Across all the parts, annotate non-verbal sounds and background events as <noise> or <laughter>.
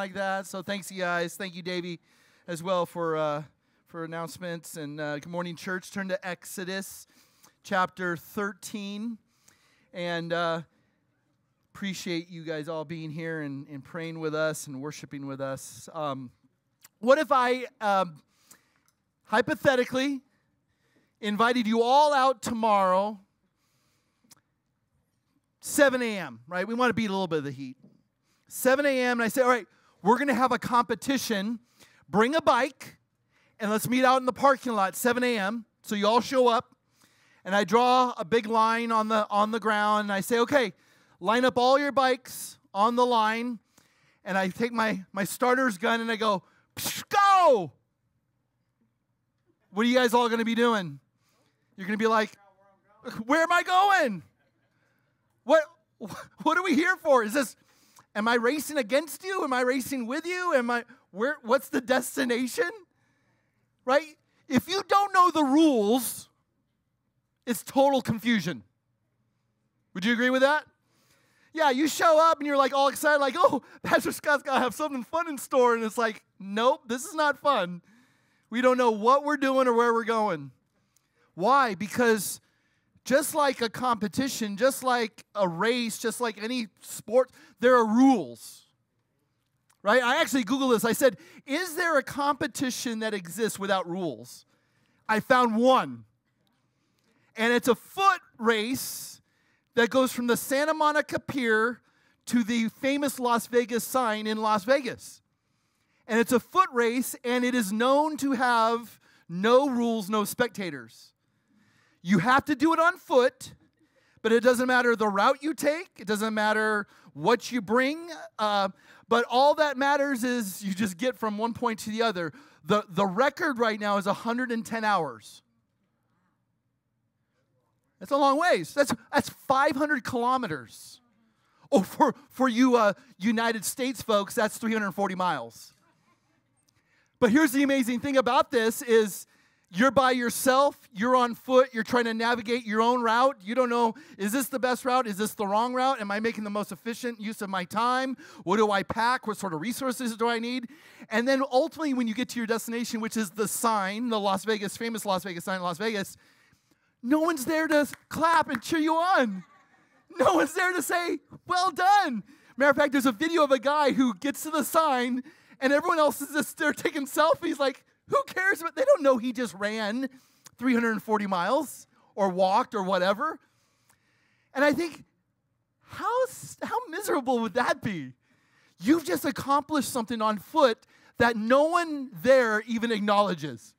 like that. So thanks, you guys. Thank you, Davey, as well for uh, for announcements. And uh, good morning, church. Turn to Exodus chapter 13, and uh, appreciate you guys all being here and, and praying with us and worshiping with us. Um, what if I um, hypothetically invited you all out tomorrow? 7 a.m., right? We want to beat a little bit of the heat. 7 a.m., and I say, all right, we're going to have a competition. Bring a bike, and let's meet out in the parking lot 7 a.m. So you all show up, and I draw a big line on the on the ground, and I say, okay, line up all your bikes on the line, and I take my my starter's gun and I go, go. What are you guys all going to be doing? You're going to be like, where am I going? What <laughs> what are we here for? Is this am I racing against you? Am I racing with you? Am I where what's the destination? Right? If you don't know the rules, it's total confusion. Would you agree with that? Yeah, you show up and you're like all excited, like, oh, Pastor Scott's to have something fun in store. And it's like, nope, this is not fun. We don't know what we're doing or where we're going. Why? Because just like a competition, just like a race, just like any sport, there are rules. Right? I actually Googled this. I said, Is there a competition that exists without rules? I found one. And it's a foot race that goes from the Santa Monica Pier to the famous Las Vegas sign in Las Vegas. And it's a foot race, and it is known to have no rules, no spectators. You have to do it on foot, but it doesn't matter the route you take, it doesn't matter what you bring. Uh, but all that matters is you just get from one point to the other. The, the record right now is 110 hours. That's a long ways. That's, that's 500 kilometers. Oh, for, for you uh, United States folks, that's 340 miles. But here's the amazing thing about this is you're by yourself, you're on foot, you're trying to navigate your own route. You don't know, is this the best route? Is this the wrong route? Am I making the most efficient use of my time? What do I pack? What sort of resources do I need? And then ultimately, when you get to your destination, which is the sign, the Las Vegas, famous Las Vegas sign in Las Vegas, no one's there to clap and cheer you on. No one's there to say, well done. Matter of fact, there's a video of a guy who gets to the sign and everyone else is just there taking selfies like, who cares? But they don't know he just ran 340 miles or walked or whatever. And I think, how, how miserable would that be? You've just accomplished something on foot that no one there even acknowledges.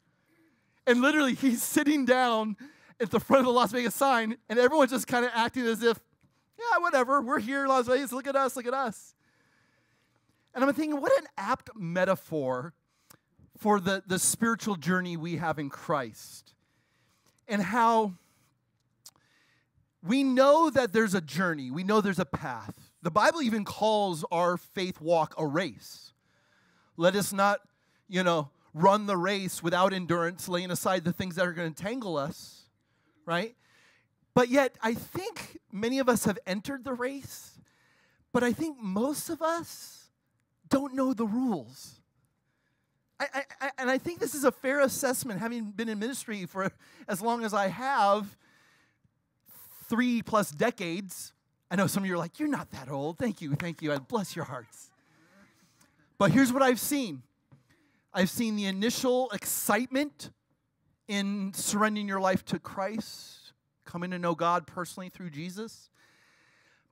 And literally, he's sitting down at the front of the Las Vegas sign, and everyone's just kind of acting as if, yeah, whatever, we're here, Las Vegas, look at us, look at us. And I'm thinking, what an apt metaphor for the, the spiritual journey we have in Christ and how we know that there's a journey, we know there's a path. The Bible even calls our faith walk a race. Let us not, you know, run the race without endurance, laying aside the things that are going to tangle us, right? But yet, I think many of us have entered the race, but I think most of us don't know the rules. I, I, and I think this is a fair assessment, having been in ministry for as long as I have three plus decades. I know some of you are like, you're not that old. Thank you, thank you. I bless your hearts. But here's what I've seen I've seen the initial excitement in surrendering your life to Christ, coming to know God personally through Jesus.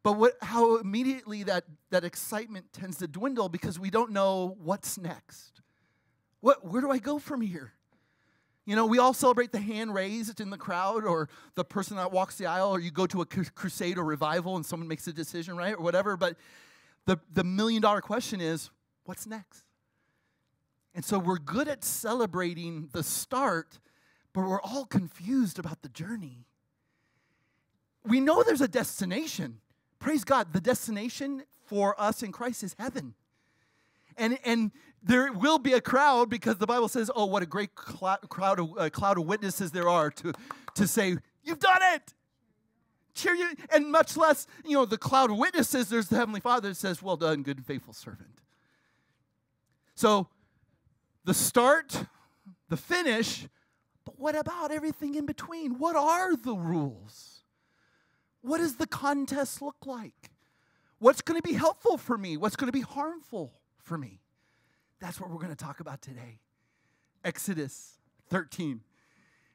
But what, how immediately that, that excitement tends to dwindle because we don't know what's next. What, where do I go from here? You know, we all celebrate the hand raised in the crowd or the person that walks the aisle, or you go to a crusade or revival and someone makes a decision, right? Or whatever. But the, the million dollar question is what's next? And so we're good at celebrating the start, but we're all confused about the journey. We know there's a destination. Praise God, the destination for us in Christ is heaven. And, and there will be a crowd because the Bible says, oh, what a great cl- crowd, of, uh, cloud of witnesses there are to, to say, you've done it. Cheer you. And much less, you know, the cloud of witnesses, there's the Heavenly Father that says, well done, good and faithful servant. So the start, the finish, but what about everything in between? What are the rules? What does the contest look like? What's going to be helpful for me? What's going to be harmful for me? That's what we're going to talk about today. Exodus 13.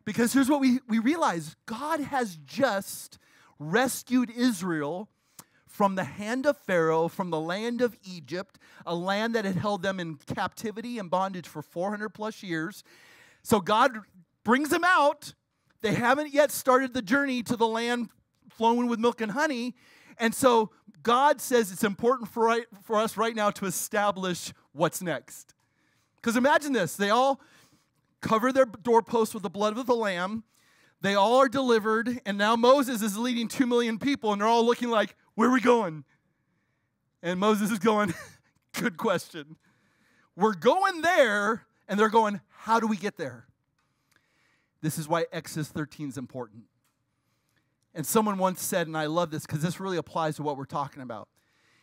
Because here's what we, we realize God has just rescued Israel from the hand of Pharaoh, from the land of Egypt, a land that had held them in captivity and bondage for 400 plus years. So God brings them out. They haven't yet started the journey to the land flowing with milk and honey. And so God says it's important for, right, for us right now to establish what's next. Because imagine this they all cover their doorposts with the blood of the lamb. They all are delivered, and now Moses is leading two million people, and they're all looking like, Where are we going? And Moses is going, <laughs> Good question. We're going there, and they're going, How do we get there? This is why Exodus 13 is important. And someone once said, and I love this because this really applies to what we're talking about.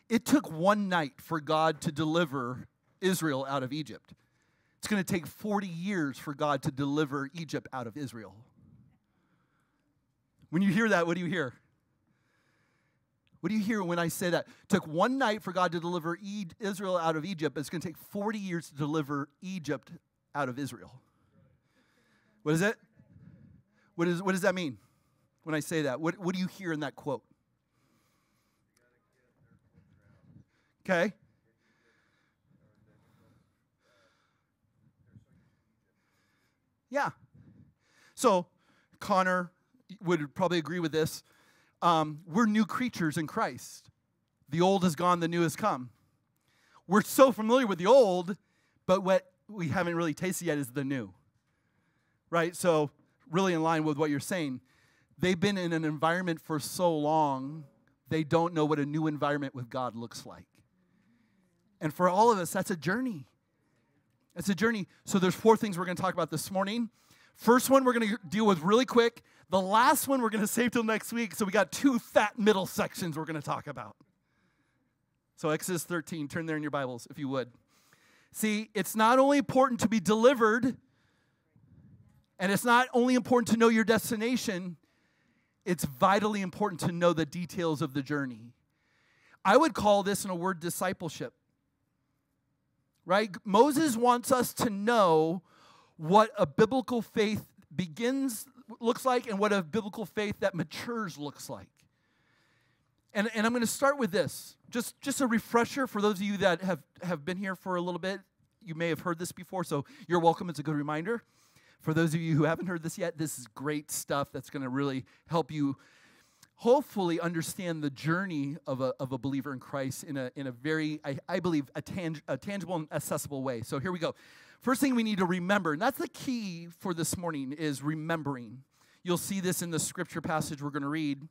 It took one night for God to deliver Israel out of Egypt. It's going to take 40 years for God to deliver Egypt out of Israel. When you hear that, what do you hear? What do you hear when I say that? It took one night for God to deliver Israel out of Egypt, but it's going to take 40 years to deliver Egypt out of Israel. What is it? What, is, what does that mean when I say that? What, what do you hear in that quote? Okay. Yeah. So, Connor would probably agree with this. Um, we're new creatures in Christ. The old is gone, the new has come. We're so familiar with the old, but what we haven't really tasted yet is the new. Right? So, really in line with what you're saying. They've been in an environment for so long, they don't know what a new environment with God looks like. And for all of us, that's a journey. It's a journey. So there's four things we're going to talk about this morning. First one we're going to deal with really quick. The last one we're going to save till next week. So we got two fat middle sections we're going to talk about. So Exodus 13, turn there in your Bibles if you would. See, it's not only important to be delivered, and it's not only important to know your destination, it's vitally important to know the details of the journey. I would call this in a word discipleship right? Moses wants us to know what a biblical faith begins looks like and what a biblical faith that matures looks like. And, and I'm going to start with this. Just, just a refresher for those of you that have, have been here for a little bit. You may have heard this before, so you're welcome. It's a good reminder. For those of you who haven't heard this yet, this is great stuff that's going to really help you hopefully understand the journey of a, of a believer in Christ in a, in a very, I, I believe, a, tang, a tangible and accessible way. So here we go. First thing we need to remember, and that's the key for this morning, is remembering. You'll see this in the scripture passage we're going to read.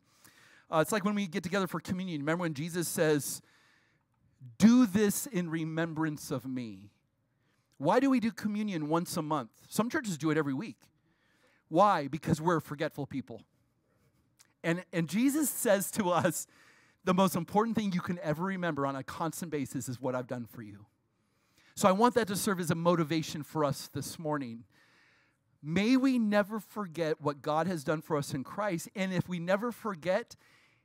Uh, it's like when we get together for communion. Remember when Jesus says, Do this in remembrance of me. Why do we do communion once a month? Some churches do it every week. Why? Because we're forgetful people. And, and Jesus says to us, the most important thing you can ever remember on a constant basis is what I've done for you. So I want that to serve as a motivation for us this morning. May we never forget what God has done for us in Christ. And if we never forget,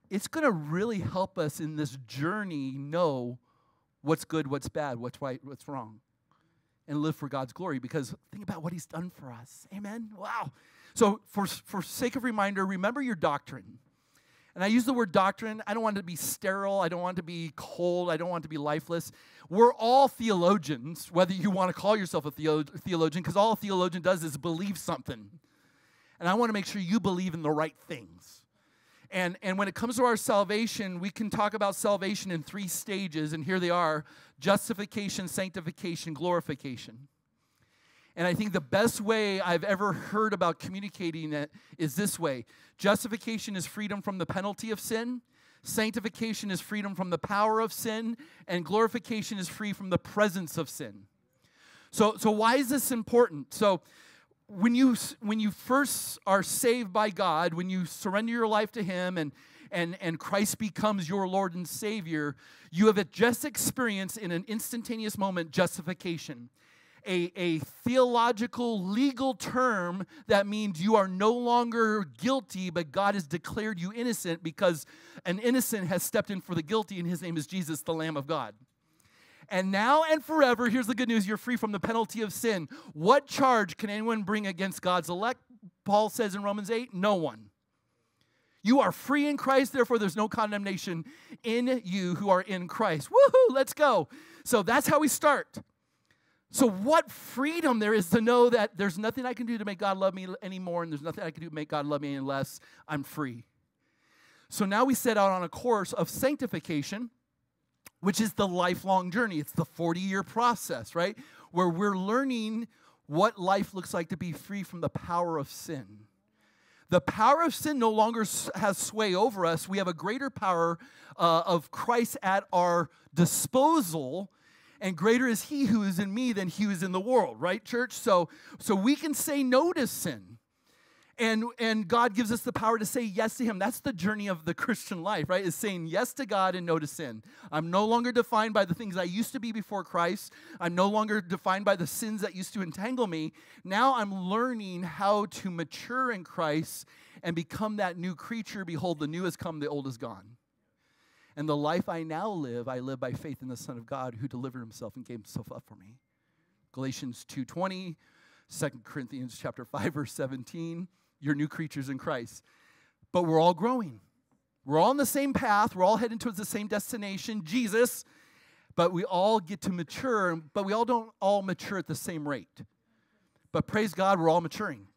it's going to really help us in this journey know what's good, what's bad, what's right, what's wrong, and live for God's glory because think about what He's done for us. Amen? Wow. So, for, for sake of reminder, remember your doctrine. And I use the word doctrine. I don't want it to be sterile. I don't want it to be cold. I don't want it to be lifeless. We're all theologians, whether you want to call yourself a theologian, because all a theologian does is believe something. And I want to make sure you believe in the right things. And, and when it comes to our salvation, we can talk about salvation in three stages, and here they are justification, sanctification, glorification. And I think the best way I've ever heard about communicating it is this way justification is freedom from the penalty of sin, sanctification is freedom from the power of sin, and glorification is free from the presence of sin. So, so why is this important? So, when you when you first are saved by God, when you surrender your life to Him and and, and Christ becomes your Lord and Savior, you have just experienced in an instantaneous moment justification. A, a theological, legal term that means you are no longer guilty, but God has declared you innocent because an innocent has stepped in for the guilty, and his name is Jesus, the Lamb of God. And now and forever, here's the good news you're free from the penalty of sin. What charge can anyone bring against God's elect? Paul says in Romans 8, no one. You are free in Christ, therefore there's no condemnation in you who are in Christ. Woohoo, let's go. So that's how we start. So, what freedom there is to know that there's nothing I can do to make God love me anymore, and there's nothing I can do to make God love me any less. I'm free. So now we set out on a course of sanctification, which is the lifelong journey. It's the 40 year process, right? Where we're learning what life looks like to be free from the power of sin. The power of sin no longer has sway over us. We have a greater power uh, of Christ at our disposal and greater is he who is in me than he who is in the world right church so so we can say no to sin and and god gives us the power to say yes to him. That's the journey of the christian life right? Is saying yes to god and no to sin. I'm no longer defined by the things i used to be before christ. I'm no longer defined by the sins that used to entangle me. Now i'm learning how to mature in christ and become that new creature. Behold the new has come the old is gone. And the life i now live i live by faith in the son of god who delivered himself and gave himself up for me. Galatians 2.20 2 corinthians chapter 5 verse 17 you're new creatures in Christ. But we're all growing. We're all on the same path. We're all heading towards the same destination, Jesus. But we all get to mature, but we all don't all mature at the same rate. But praise God, we're all maturing.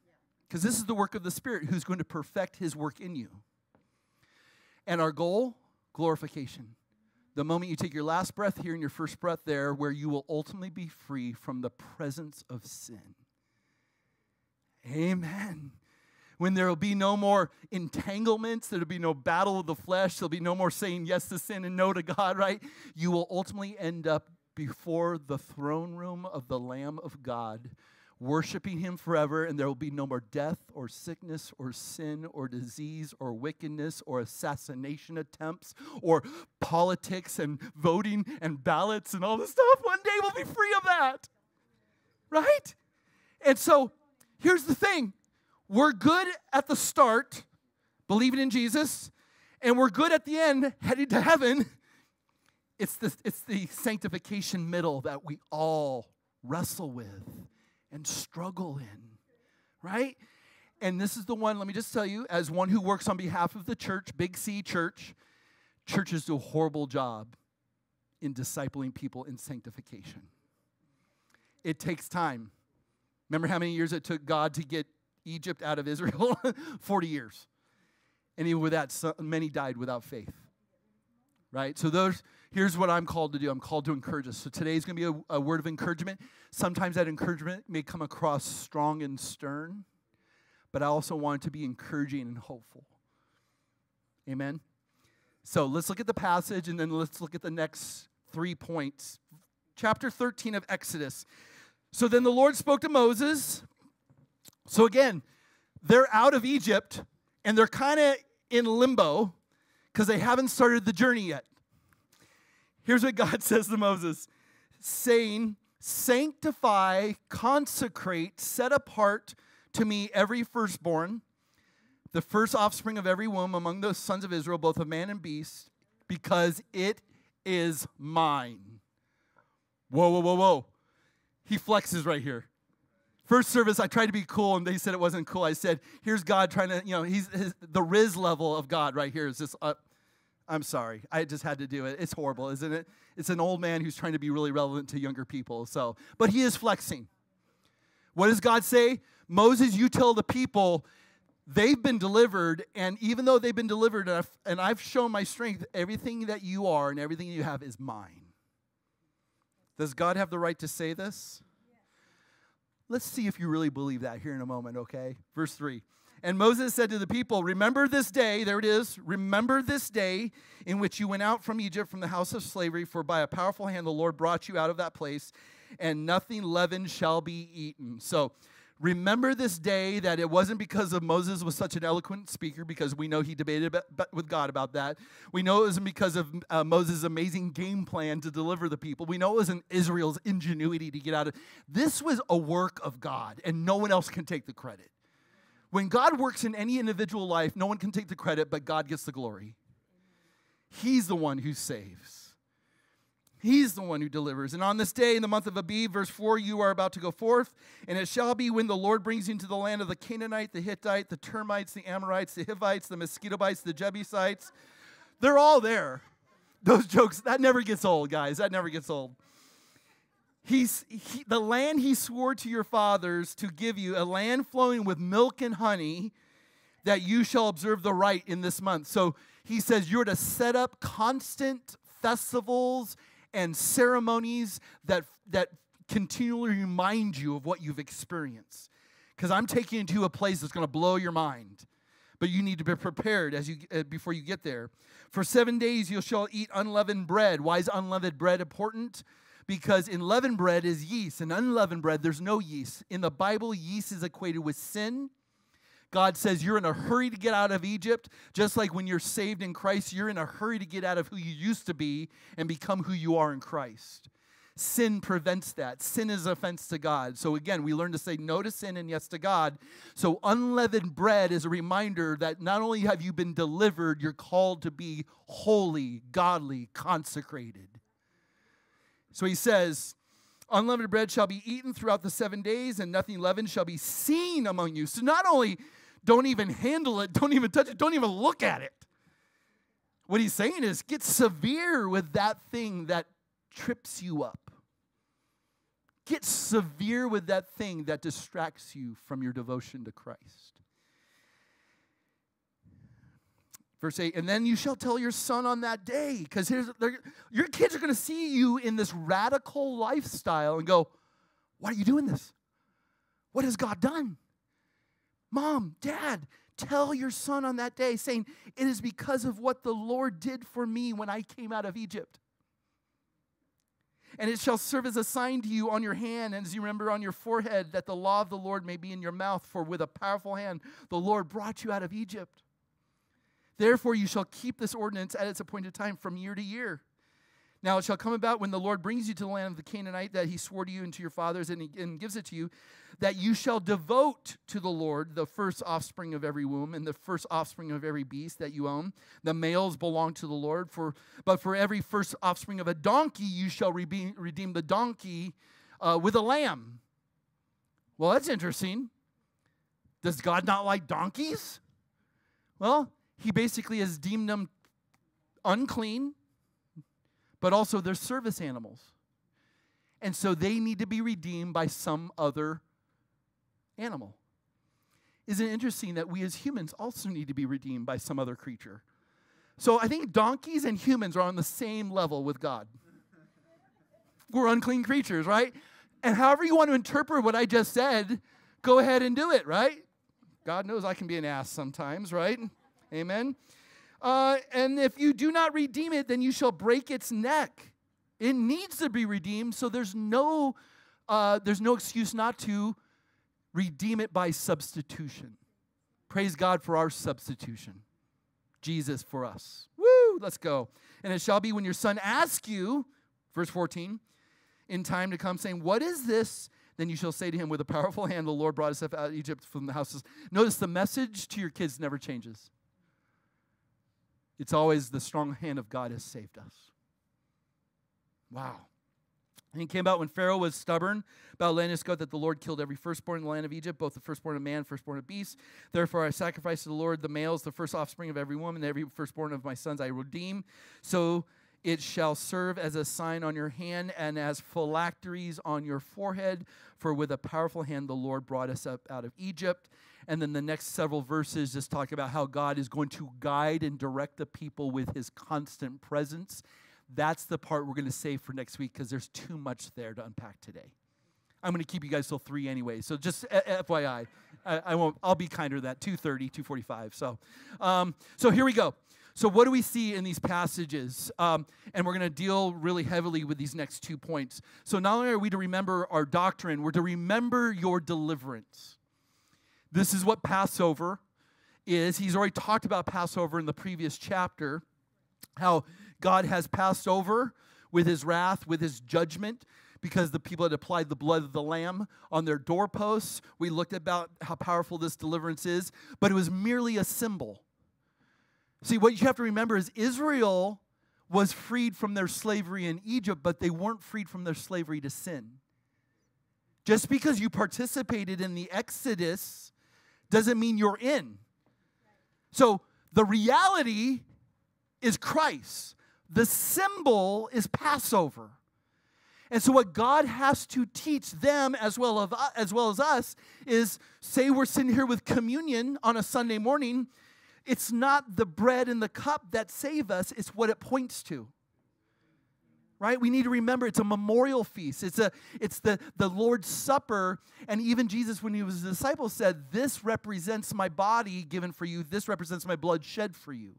Because this is the work of the Spirit who's going to perfect his work in you. And our goal, glorification. The moment you take your last breath here and your first breath there, where you will ultimately be free from the presence of sin. Amen when there will be no more entanglements, there'll be no battle of the flesh, there'll be no more saying yes to sin and no to God, right? You will ultimately end up before the throne room of the Lamb of God, worshiping Him forever, and there will be no more death or sickness or sin or disease or wickedness or assassination attempts or politics and voting and ballots and all this stuff. One day we'll be free of that, right? And so here's the thing we're good at the start, believing in Jesus, and we're good at the end, heading to heaven. It's the, it's the sanctification middle that we all wrestle with and struggle in, right? And this is the one, let me just tell you, as one who works on behalf of the church, Big C Church, churches do a horrible job in discipling people in sanctification. It takes time. Remember how many years it took God to get Egypt out of Israel <laughs> 40 years. And even with that, so many died without faith. Right? So those here's what I'm called to do. I'm called to encourage us. So today's going to be a, a word of encouragement. Sometimes that encouragement may come across strong and stern, but I also want it to be encouraging and hopeful. Amen. So let's look at the passage and then let's look at the next three points. Chapter 13 of Exodus. So then the Lord spoke to Moses so again, they're out of Egypt and they're kind of in limbo because they haven't started the journey yet. Here's what God <laughs> says to Moses saying, Sanctify, consecrate, set apart to me every firstborn, the first offspring of every womb among the sons of Israel, both of man and beast, because it is mine. Whoa, whoa, whoa, whoa. He flexes right here. First service, I tried to be cool, and they said it wasn't cool. I said, "Here's God trying to, you know, he's his, the Riz level of God right here is just." Uh, I'm sorry, I just had to do it. It's horrible, isn't it? It's an old man who's trying to be really relevant to younger people. So, but he is flexing. What does God say? Moses, you tell the people they've been delivered, and even though they've been delivered, and I've, and I've shown my strength, everything that you are and everything you have is mine. Does God have the right to say this? Let's see if you really believe that here in a moment, okay? Verse 3. And Moses said to the people, Remember this day, there it is, remember this day in which you went out from Egypt from the house of slavery, for by a powerful hand the Lord brought you out of that place, and nothing leavened shall be eaten. So, Remember this day that it wasn't because of Moses was such an eloquent speaker, because we know he debated with God about that. We know it wasn't because of uh, Moses' amazing game plan to deliver the people. We know it wasn't Israel's ingenuity to get out of. This was a work of God, and no one else can take the credit. When God works in any individual life, no one can take the credit, but God gets the glory. He's the one who saves. He's the one who delivers. And on this day, in the month of Abib, verse 4, you are about to go forth. And it shall be when the Lord brings you into the land of the Canaanite, the Hittite, the Termites, the Amorites, the Hivites, the Mosquitobites, the Jebusites. They're all there. Those jokes, that never gets old, guys. That never gets old. He's, he, the land he swore to your fathers to give you, a land flowing with milk and honey, that you shall observe the rite in this month. So he says you're to set up constant festivals and ceremonies that, that continually remind you of what you've experienced. Because I'm taking you to a place that's going to blow your mind. But you need to be prepared as you uh, before you get there. For seven days you shall eat unleavened bread. Why is unleavened bread important? Because in leavened bread is yeast, and unleavened bread there's no yeast. In the Bible, yeast is equated with sin God says you're in a hurry to get out of Egypt, just like when you're saved in Christ, you're in a hurry to get out of who you used to be and become who you are in Christ. Sin prevents that. Sin is offense to God. So again, we learn to say no to sin and yes to God. So unleavened bread is a reminder that not only have you been delivered, you're called to be holy, godly, consecrated. So he says, Unleavened bread shall be eaten throughout the seven days, and nothing leavened shall be seen among you. So not only don't even handle it, don't even touch it, don't even look at it. What he's saying is get severe with that thing that trips you up. Get severe with that thing that distracts you from your devotion to Christ. Verse 8, and then you shall tell your son on that day, because your kids are going to see you in this radical lifestyle and go, Why are you doing this? What has God done? Mom, dad, tell your son on that day, saying, It is because of what the Lord did for me when I came out of Egypt. And it shall serve as a sign to you on your hand, and as you remember on your forehead, that the law of the Lord may be in your mouth. For with a powerful hand the Lord brought you out of Egypt. Therefore, you shall keep this ordinance at its appointed time from year to year. Now it shall come about when the Lord brings you to the land of the Canaanite that he swore to you and to your fathers and, he, and gives it to you, that you shall devote to the Lord the first offspring of every womb and the first offspring of every beast that you own. The males belong to the Lord, for, but for every first offspring of a donkey you shall redeem, redeem the donkey uh, with a lamb. Well, that's interesting. Does God not like donkeys? Well, he basically has deemed them unclean but also they're service animals. And so they need to be redeemed by some other animal. Isn't it interesting that we as humans also need to be redeemed by some other creature? So I think donkeys and humans are on the same level with God. We're unclean creatures, right? And however you want to interpret what I just said, go ahead and do it, right? God knows I can be an ass sometimes, right? Amen. Uh, and if you do not redeem it, then you shall break its neck. It needs to be redeemed, so there's no, uh, there's no excuse not to redeem it by substitution. Praise God for our substitution. Jesus for us. Woo! Let's go. And it shall be when your son asks you, verse 14, in time to come, saying, What is this? Then you shall say to him, With a powerful hand, the Lord brought us out of Egypt from the houses. Notice the message to your kids never changes. It's always the strong hand of God has saved us. Wow. And it came about when Pharaoh was stubborn about letting us go that the Lord killed every firstborn in the land of Egypt, both the firstborn of man, firstborn of beasts. Therefore I sacrifice to the Lord the males, the first offspring of every woman, every firstborn of my sons I redeem. So it shall serve as a sign on your hand and as phylacteries on your forehead. For with a powerful hand the Lord brought us up out of Egypt. And then the next several verses just talk about how God is going to guide and direct the people with his constant presence. That's the part we're going to save for next week because there's too much there to unpack today. I'm going to keep you guys till three anyway. So just FYI, I, I won't. I'll be kinder that. 2:30, 2:45. So, um, so here we go. So, what do we see in these passages? Um, and we're going to deal really heavily with these next two points. So, not only are we to remember our doctrine, we're to remember your deliverance. This is what Passover is. He's already talked about Passover in the previous chapter, how God has passed over with his wrath, with his judgment, because the people had applied the blood of the lamb on their doorposts. We looked about how powerful this deliverance is, but it was merely a symbol. See, what you have to remember is Israel was freed from their slavery in Egypt, but they weren't freed from their slavery to sin. Just because you participated in the Exodus doesn't mean you're in. So the reality is Christ, the symbol is Passover. And so, what God has to teach them as well, of, as well as us is say we're sitting here with communion on a Sunday morning it's not the bread and the cup that save us, it's what it points to. Right? We need to remember it's a memorial feast. It's a it's the the Lord's Supper and even Jesus when he was a disciple said, "This represents my body given for you. This represents my blood shed for you."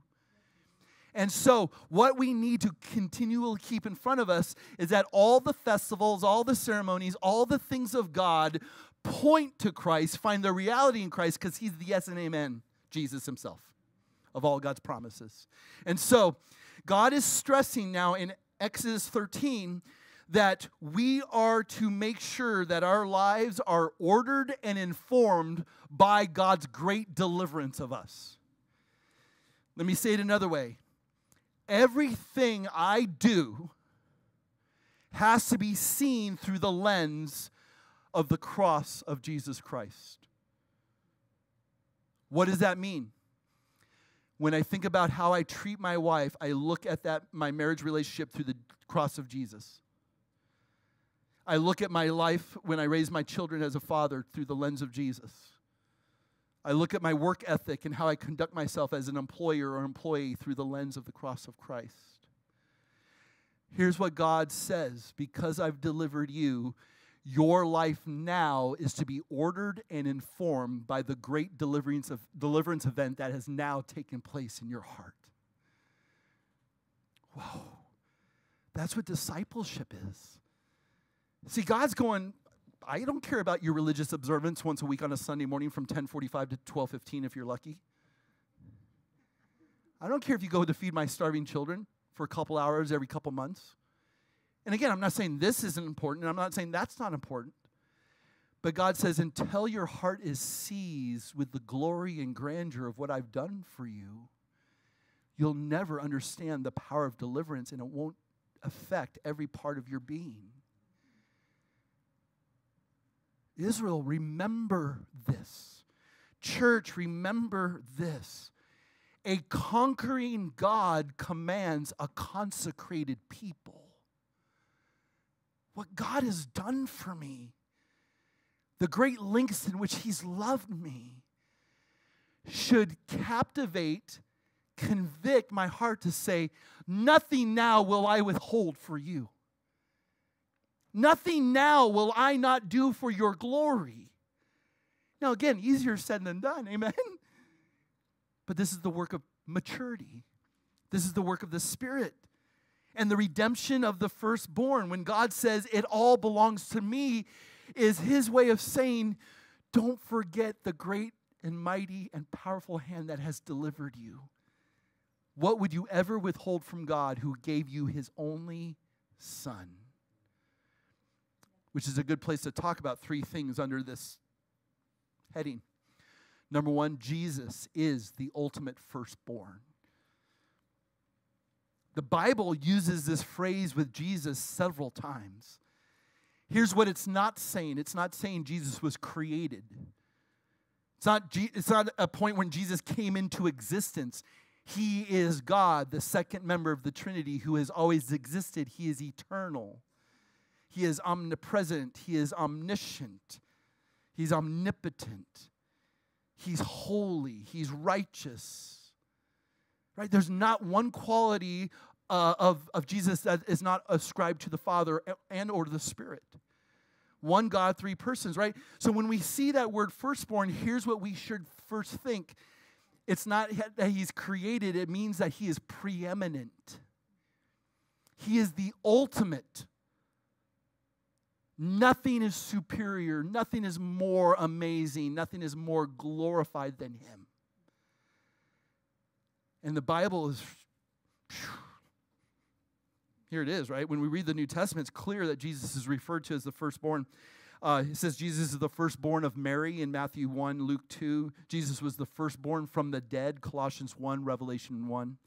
And so, what we need to continually keep in front of us is that all the festivals, all the ceremonies, all the things of God point to Christ, find their reality in Christ because He's the yes and amen, Jesus Himself of all God's promises. And so, God is stressing now in Exodus 13 that we are to make sure that our lives are ordered and informed by God's great deliverance of us. Let me say it another way everything I do has to be seen through the lens of the cross of Jesus Christ. What does that mean? When I think about how I treat my wife, I look at that my marriage relationship through the cross of Jesus. I look at my life when I raise my children as a father through the lens of Jesus. I look at my work ethic and how I conduct myself as an employer or employee through the lens of the cross of Christ. Here's what God says because I've delivered you, your life now is to be ordered and informed by the great deliverance, of, deliverance event that has now taken place in your heart. Whoa. That's what discipleship is. See, God's going, I don't care about your religious observance once a week on a Sunday morning from 1045 to 1215 if you're lucky. I don't care if you go to feed my starving children for a couple hours every couple months. And again, I'm not saying this isn't important, I'm not saying that's not important. But God says, until your heart is seized with the glory and grandeur of what I've done for you, you'll never understand the power of deliverance, and it won't affect every part of your being. Israel, remember this. Church, remember this. A conquering God commands a consecrated people what God has done for me, the great lengths in which He's loved me, should captivate, convict my heart to say, Nothing now will I withhold for you. Nothing now will I not do for your glory. Now, again, easier said than done, <laughs> amen? But this is the work of maturity. This is the work of the Spirit and the redemption of the firstborn. When God says, It all belongs to me, is his way of saying, Don't forget the great and mighty and powerful hand that has delivered you. What would you ever withhold from God who gave you his only son? Which is a good place to talk about three things under this heading. Number one, Jesus is the ultimate firstborn. The Bible uses this phrase with Jesus several times. Here's what it's not saying it's not saying Jesus was created. It's not, it's not a point when Jesus came into existence. He is God, the second member of the Trinity who has always existed. He is eternal. He is omnipresent. He is omniscient. He's omnipotent. He's holy. He's righteous. Right? There's not one quality uh, of, of Jesus that is not ascribed to the Father and or the Spirit. One God, three persons, right? So when we see that word firstborn, here's what we should first think. it's not that he's created, it means that he is preeminent. He is the ultimate. Nothing is superior, nothing is more amazing, nothing is more glorified than him. And the Bible is here it is, right? When we read the New Testament, it's clear that Jesus is referred to as the firstborn. Uh, it says Jesus is the firstborn of Mary in Matthew 1, Luke 2. Jesus was the firstborn from the dead, Colossians 1, Revelation 1.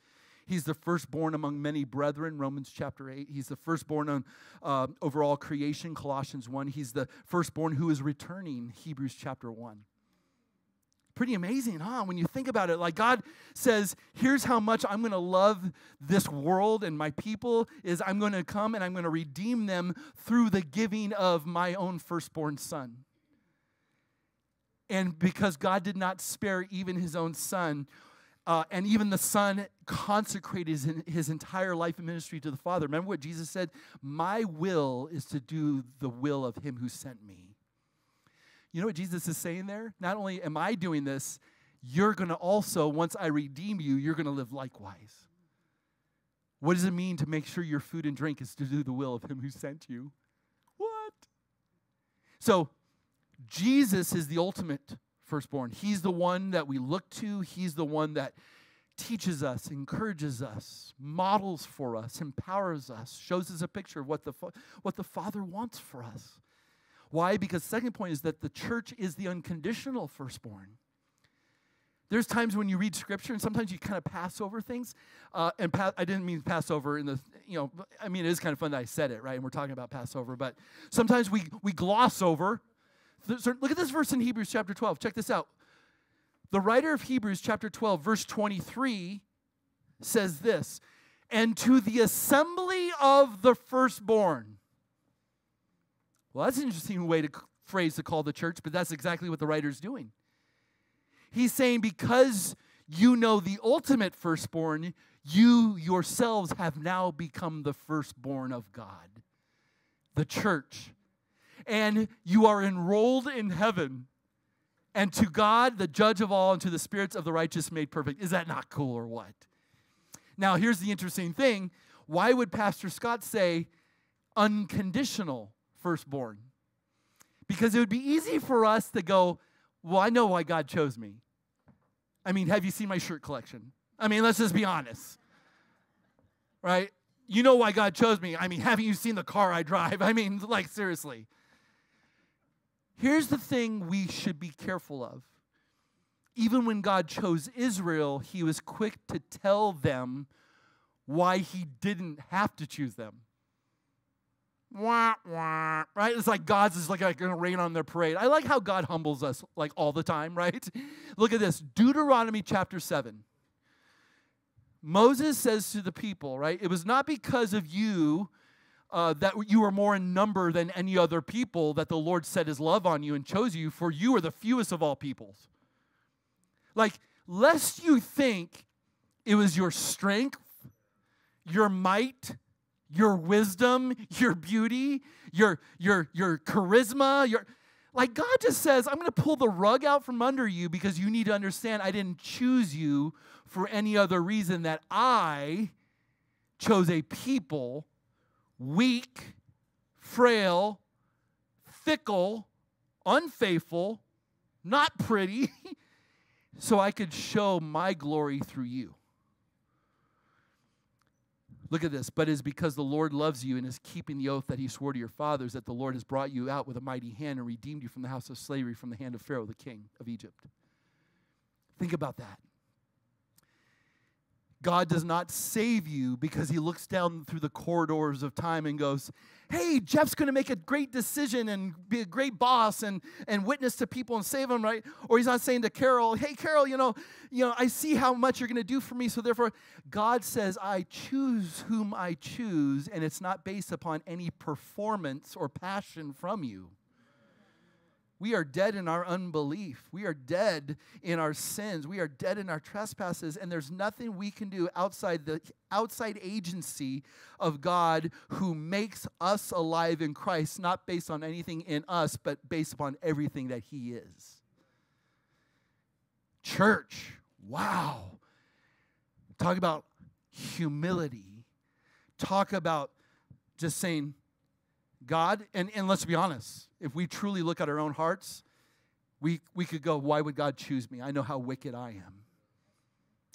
He's the firstborn among many brethren, Romans chapter 8. He's the firstborn on uh, overall creation, Colossians 1. He's the firstborn who is returning, Hebrews chapter 1. Pretty amazing, huh? When you think about it, like God says, here's how much I'm going to love this world and my people is I'm going to come and I'm going to redeem them through the giving of my own firstborn son. And because God did not spare even his own son, uh, and even the son consecrated his, his entire life and ministry to the Father. Remember what Jesus said? My will is to do the will of him who sent me. You know what Jesus is saying there? Not only am I doing this, you're going to also, once I redeem you, you're going to live likewise. What does it mean to make sure your food and drink is to do the will of him who sent you? What? So, Jesus is the ultimate firstborn. He's the one that we look to, He's the one that teaches us, encourages us, models for us, empowers us, shows us a picture of what the, what the Father wants for us. Why? Because second point is that the church is the unconditional firstborn. There's times when you read scripture and sometimes you kind of pass over things. Uh, and pa- I didn't mean Passover in the, you know, I mean, it is kind of fun that I said it, right? And we're talking about Passover, but sometimes we, we gloss over. So look at this verse in Hebrews chapter 12. Check this out. The writer of Hebrews chapter 12, verse 23 says this And to the assembly of the firstborn, well, that's an interesting way to phrase to call the church, but that's exactly what the writer's doing. He's saying, because you know the ultimate firstborn, you yourselves have now become the firstborn of God, the church. And you are enrolled in heaven. And to God, the judge of all, and to the spirits of the righteous made perfect. Is that not cool or what? Now, here's the interesting thing. Why would Pastor Scott say unconditional firstborn. Because it would be easy for us to go, well, I know why God chose me. I mean, have you seen my shirt collection? I mean, let's just be honest. Right? You know why God chose me. I mean, haven't you seen the car I drive? <laughs> I mean, like, seriously. Here's the thing we should be careful of. Even when God chose Israel, he was quick to tell them why he didn't have to choose them. Wah, wah, right? It's like God's is like, like going to rain on their parade. I like how God humbles us like all the time, <laughs> right? Look at this Deuteronomy chapter 7. Moses says to the people, right? It was not because of you uh, that you were more in number than any other people that the Lord set his love on you and chose you, for you are the fewest of all peoples. Like, lest you think it was your strength, your might, your wisdom, your beauty, your your your charisma, your like God just says, I'm going to pull the rug out from under you because you need to understand I didn't choose you for any other reason that I chose a people weak, frail, fickle, unfaithful, not pretty, <laughs> so I could show my glory through you. Look at this. But it is because the Lord loves you and is keeping the oath that he swore to your fathers that the Lord has brought you out with a mighty hand and redeemed you from the house of slavery, from the hand of Pharaoh, the king of Egypt. Think about that. God does not save you because he looks down through the corridors of time and goes, Hey, Jeff's going to make a great decision and be a great boss and, and witness to people and save them, right? Or he's not saying to Carol, Hey, Carol, you know, you know, I see how much you're going to do for me. So therefore, God says, I choose whom I choose, and it's not based upon any performance or passion from you. We are dead in our unbelief. We are dead in our sins. We are dead in our trespasses, and there's nothing we can do outside the outside agency of God who makes us alive in Christ, not based on anything in us, but based upon everything that He is. Church, Wow. Talk about humility. Talk about just saying, God, and, and let's be honest, if we truly look at our own hearts, we, we could go, Why would God choose me? I know how wicked I am.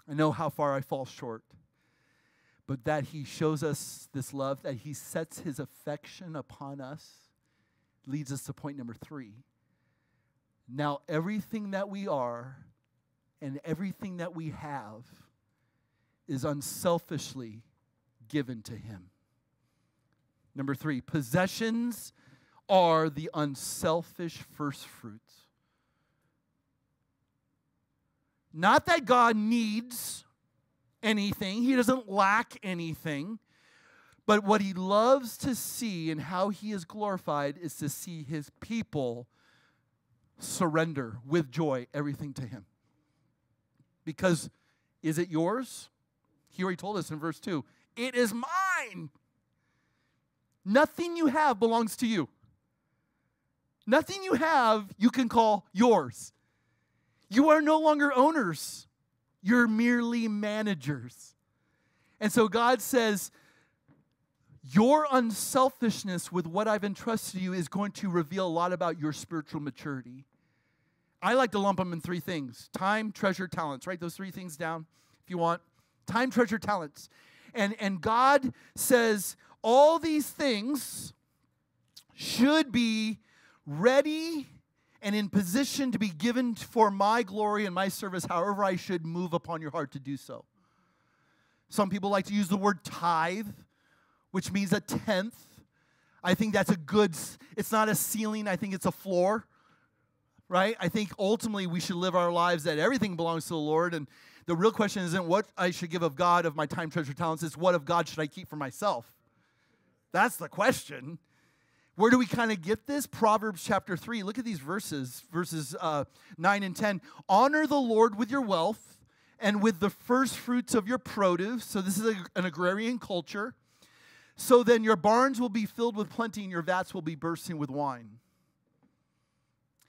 I know how far I fall short. But that He shows us this love, that He sets His affection upon us, leads us to point number three. Now, everything that we are and everything that we have is unselfishly given to Him. Number three, possessions are the unselfish first fruits. Not that God needs anything, He doesn't lack anything. But what He loves to see and how He is glorified is to see His people surrender with joy everything to Him. Because is it yours? He already told us in verse 2 it is mine. Nothing you have belongs to you. Nothing you have you can call yours. You are no longer owners, you're merely managers. And so God says, Your unselfishness with what I've entrusted you is going to reveal a lot about your spiritual maturity. I like to lump them in three things time, treasure, talents. Write those three things down if you want. Time, treasure, talents. And, and God says all these things should be ready and in position to be given for my glory and my service, however I should move upon your heart to do so. Some people like to use the word tithe, which means a tenth. I think that's a good, it's not a ceiling, I think it's a floor, right? I think ultimately we should live our lives that everything belongs to the Lord. And the real question isn't what I should give of God of my time, treasure, talents, it's what of God should I keep for myself? That's the question. Where do we kind of get this? Proverbs chapter 3. Look at these verses, verses uh, 9 and 10. Honor the Lord with your wealth and with the first fruits of your produce. So, this is a, an agrarian culture. So then your barns will be filled with plenty and your vats will be bursting with wine.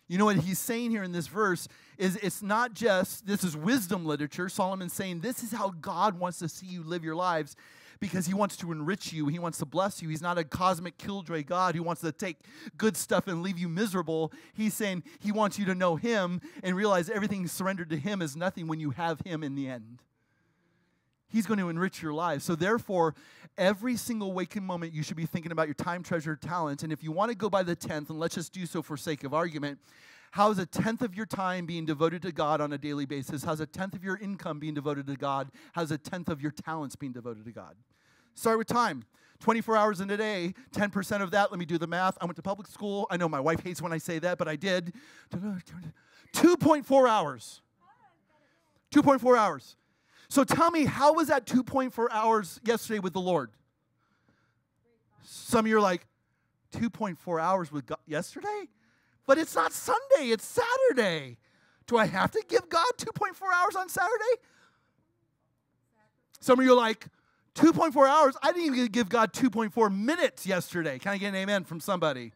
You know what he's saying here in this verse is it's not just this is wisdom literature. Solomon's saying this is how God wants to see you live your lives because he wants to enrich you. He wants to bless you. He's not a cosmic killjoy God who wants to take good stuff and leave you miserable. He's saying he wants you to know him and realize everything surrendered to him is nothing when you have him in the end. He's going to enrich your life. So, therefore, every single waking moment, you should be thinking about your time, treasure, talent. And if you want to go by the tenth, and let's just do so for sake of argument, How's a tenth of your time being devoted to God on a daily basis? How's a tenth of your income being devoted to God? How's a tenth of your talents being devoted to God? Start with time. 24 hours in a day, 10% of that, let me do the math. I went to public school. I know my wife hates when I say that, but I did. 2.4 hours. 2.4 hours. So tell me, how was that 2.4 hours yesterday with the Lord? Some of you are like, 2.4 hours with God yesterday? But it's not Sunday, it's Saturday. Do I have to give God 2.4 hours on Saturday? Some of you are like, 2.4 hours? I didn't even give God 2.4 minutes yesterday. Can I get an amen from somebody?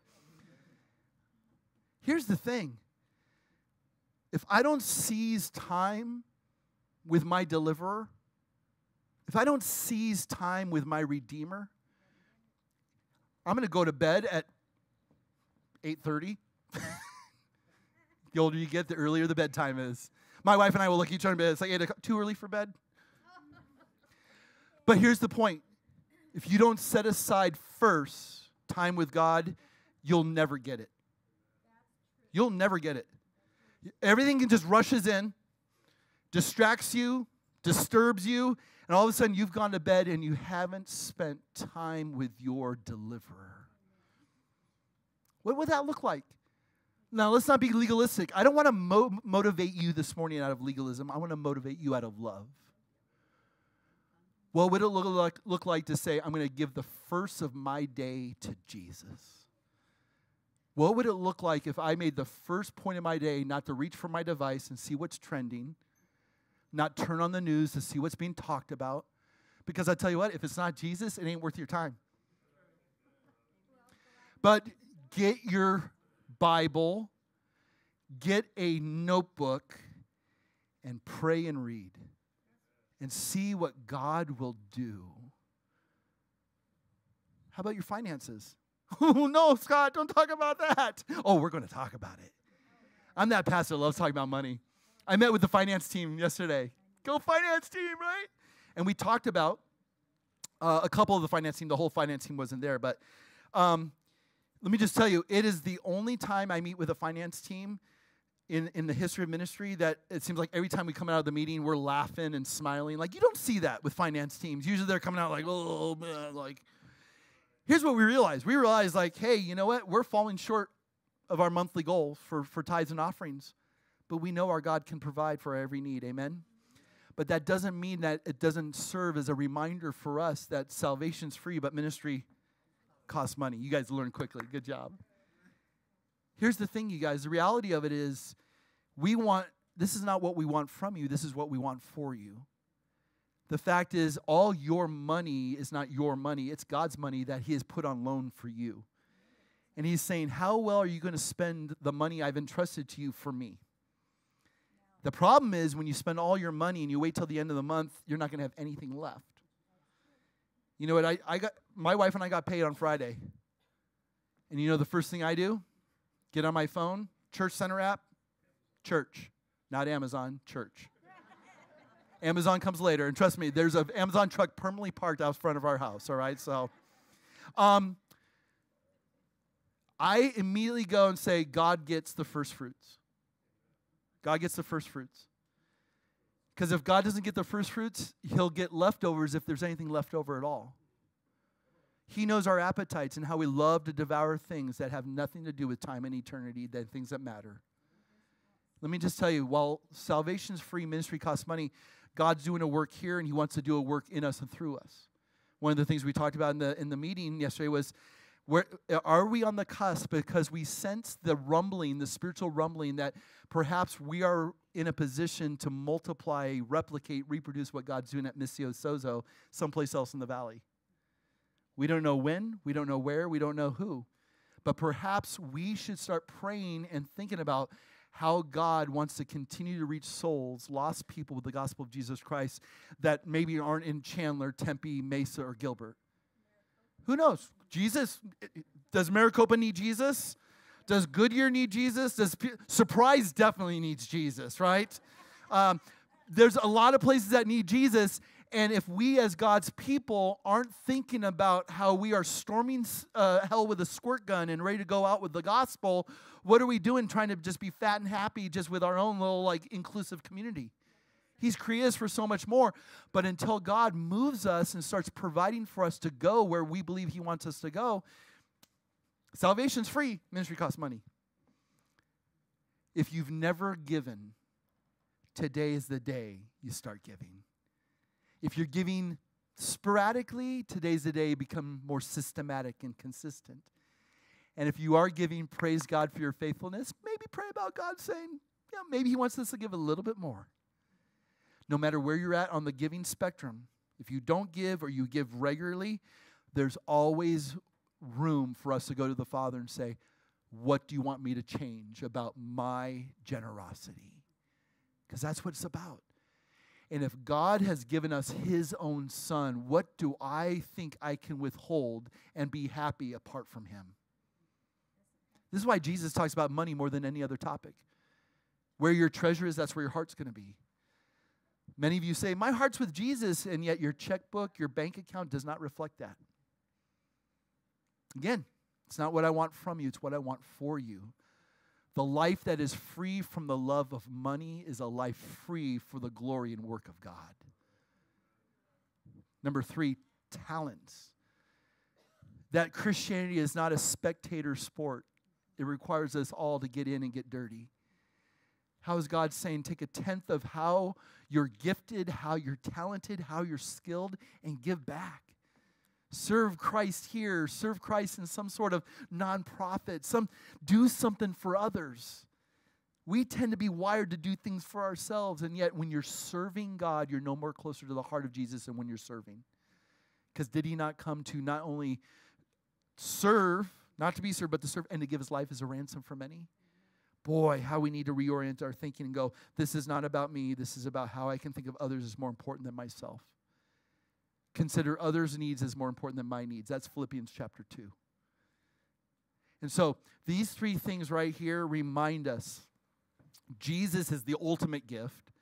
Here's the thing if I don't seize time with my deliverer, if I don't seize time with my redeemer, I'm going to go to bed at 8:30 the older you get, the earlier the bedtime is. My wife and I will look at each other and be, it's like, too early for bed? But here's the point if you don't set aside first time with God, you'll never get it. You'll never get it. Everything just rushes in, distracts you, disturbs you, and all of a sudden you've gone to bed and you haven't spent time with your deliverer. What would that look like? Now, let's not be legalistic. I don't want to mo- motivate you this morning out of legalism. I want to motivate you out of love. What would it look like, look like to say, I'm going to give the first of my day to Jesus? What would it look like if I made the first point of my day not to reach for my device and see what's trending, not turn on the news to see what's being talked about? Because I tell you what, if it's not Jesus, it ain't worth your time. But get your Bible, get a notebook, and pray and read and see what God will do. How about your finances? <laughs> oh, no, Scott, don't talk about that. Oh, we're going to talk about it. I'm that pastor that loves talking about money. I met with the finance team yesterday. Go finance team, right? And we talked about uh, a couple of the finance team. The whole finance team wasn't there, but um, let me just tell you, it is the only time I meet with a finance team in, in the history of ministry that it seems like every time we come out of the meeting, we're laughing and smiling. Like, you don't see that with finance teams. Usually they're coming out like, oh, man, like, here's what we realize. We realize, like, hey, you know what? We're falling short of our monthly goal for, for tithes and offerings, but we know our God can provide for every need. Amen? But that doesn't mean that it doesn't serve as a reminder for us that salvation's free, but ministry costs money. You guys learn quickly. Good job. Here's the thing, you guys. The reality of it is, we want, this is not what we want from you, this is what we want for you. The fact is, all your money is not your money, it's God's money that He has put on loan for you. And He's saying, How well are you going to spend the money I've entrusted to you for me? The problem is when you spend all your money and you wait till the end of the month, you're not going to have anything left. You know what? I, I got my wife and I got paid on Friday. And you know the first thing I do? Get on my phone, Church Center app, church, not Amazon, church. Amazon comes later, and trust me, there's an Amazon truck permanently parked out front of our house. All right, so, um, I immediately go and say, God gets the first fruits. God gets the first fruits. Because if God doesn't get the first fruits, He'll get leftovers if there's anything left over at all. He knows our appetites and how we love to devour things that have nothing to do with time and eternity, than things that matter. Let me just tell you while salvation's free, ministry costs money, God's doing a work here and He wants to do a work in us and through us. One of the things we talked about in the, in the meeting yesterday was where, are we on the cusp because we sense the rumbling, the spiritual rumbling that perhaps we are in a position to multiply, replicate, reproduce what God's doing at Missio Sozo someplace else in the valley. We don't know when, we don't know where, we don't know who. But perhaps we should start praying and thinking about how God wants to continue to reach souls, lost people with the gospel of Jesus Christ that maybe aren't in Chandler, Tempe, Mesa, or Gilbert. Who knows? Jesus, does Maricopa need Jesus? Does Goodyear need Jesus? Does P- Surprise definitely needs Jesus, right? Um, there's a lot of places that need Jesus, and if we, as God's people, aren't thinking about how we are storming uh, hell with a squirt gun and ready to go out with the gospel, what are we doing trying to just be fat and happy just with our own little like inclusive community? He's created us for so much more. But until God moves us and starts providing for us to go where we believe He wants us to go, salvation's free, ministry costs money. If you've never given, today is the day you start giving. If you're giving sporadically, today's the day become more systematic and consistent. And if you are giving, praise God for your faithfulness. Maybe pray about God saying, yeah, maybe He wants us to give a little bit more. No matter where you're at on the giving spectrum, if you don't give or you give regularly, there's always room for us to go to the Father and say, What do you want me to change about my generosity? Because that's what it's about. And if God has given us his own son, what do I think I can withhold and be happy apart from him? This is why Jesus talks about money more than any other topic. Where your treasure is, that's where your heart's going to be. Many of you say, My heart's with Jesus, and yet your checkbook, your bank account does not reflect that. Again, it's not what I want from you, it's what I want for you. The life that is free from the love of money is a life free for the glory and work of God. Number three, talents. That Christianity is not a spectator sport, it requires us all to get in and get dirty. How is God saying, take a tenth of how you're gifted, how you're talented, how you're skilled, and give back? Serve Christ here, serve Christ in some sort of nonprofit, some do something for others. We tend to be wired to do things for ourselves, and yet when you're serving God, you're no more closer to the heart of Jesus than when you're serving. Because did he not come to not only serve, not to be served, but to serve and to give his life as a ransom for many? boy, how we need to reorient our thinking and go, this is not about me. This is about how I can think of others as more important than myself. Consider others' needs as more important than my needs. That's Philippians chapter 2. And so these three things right here remind us Jesus is the ultimate gift.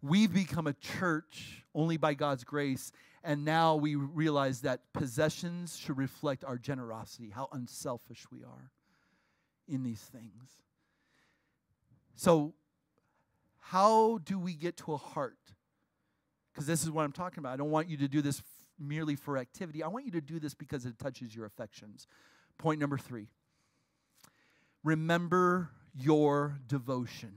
We've become a church only by God's grace. And now we realize that possessions should reflect our generosity, how unselfish we are in these things. So, how do we get to a heart? Because this is what I'm talking about. I don't want you to do this f- merely for activity. I want you to do this because it touches your affections. Point number three remember your devotion.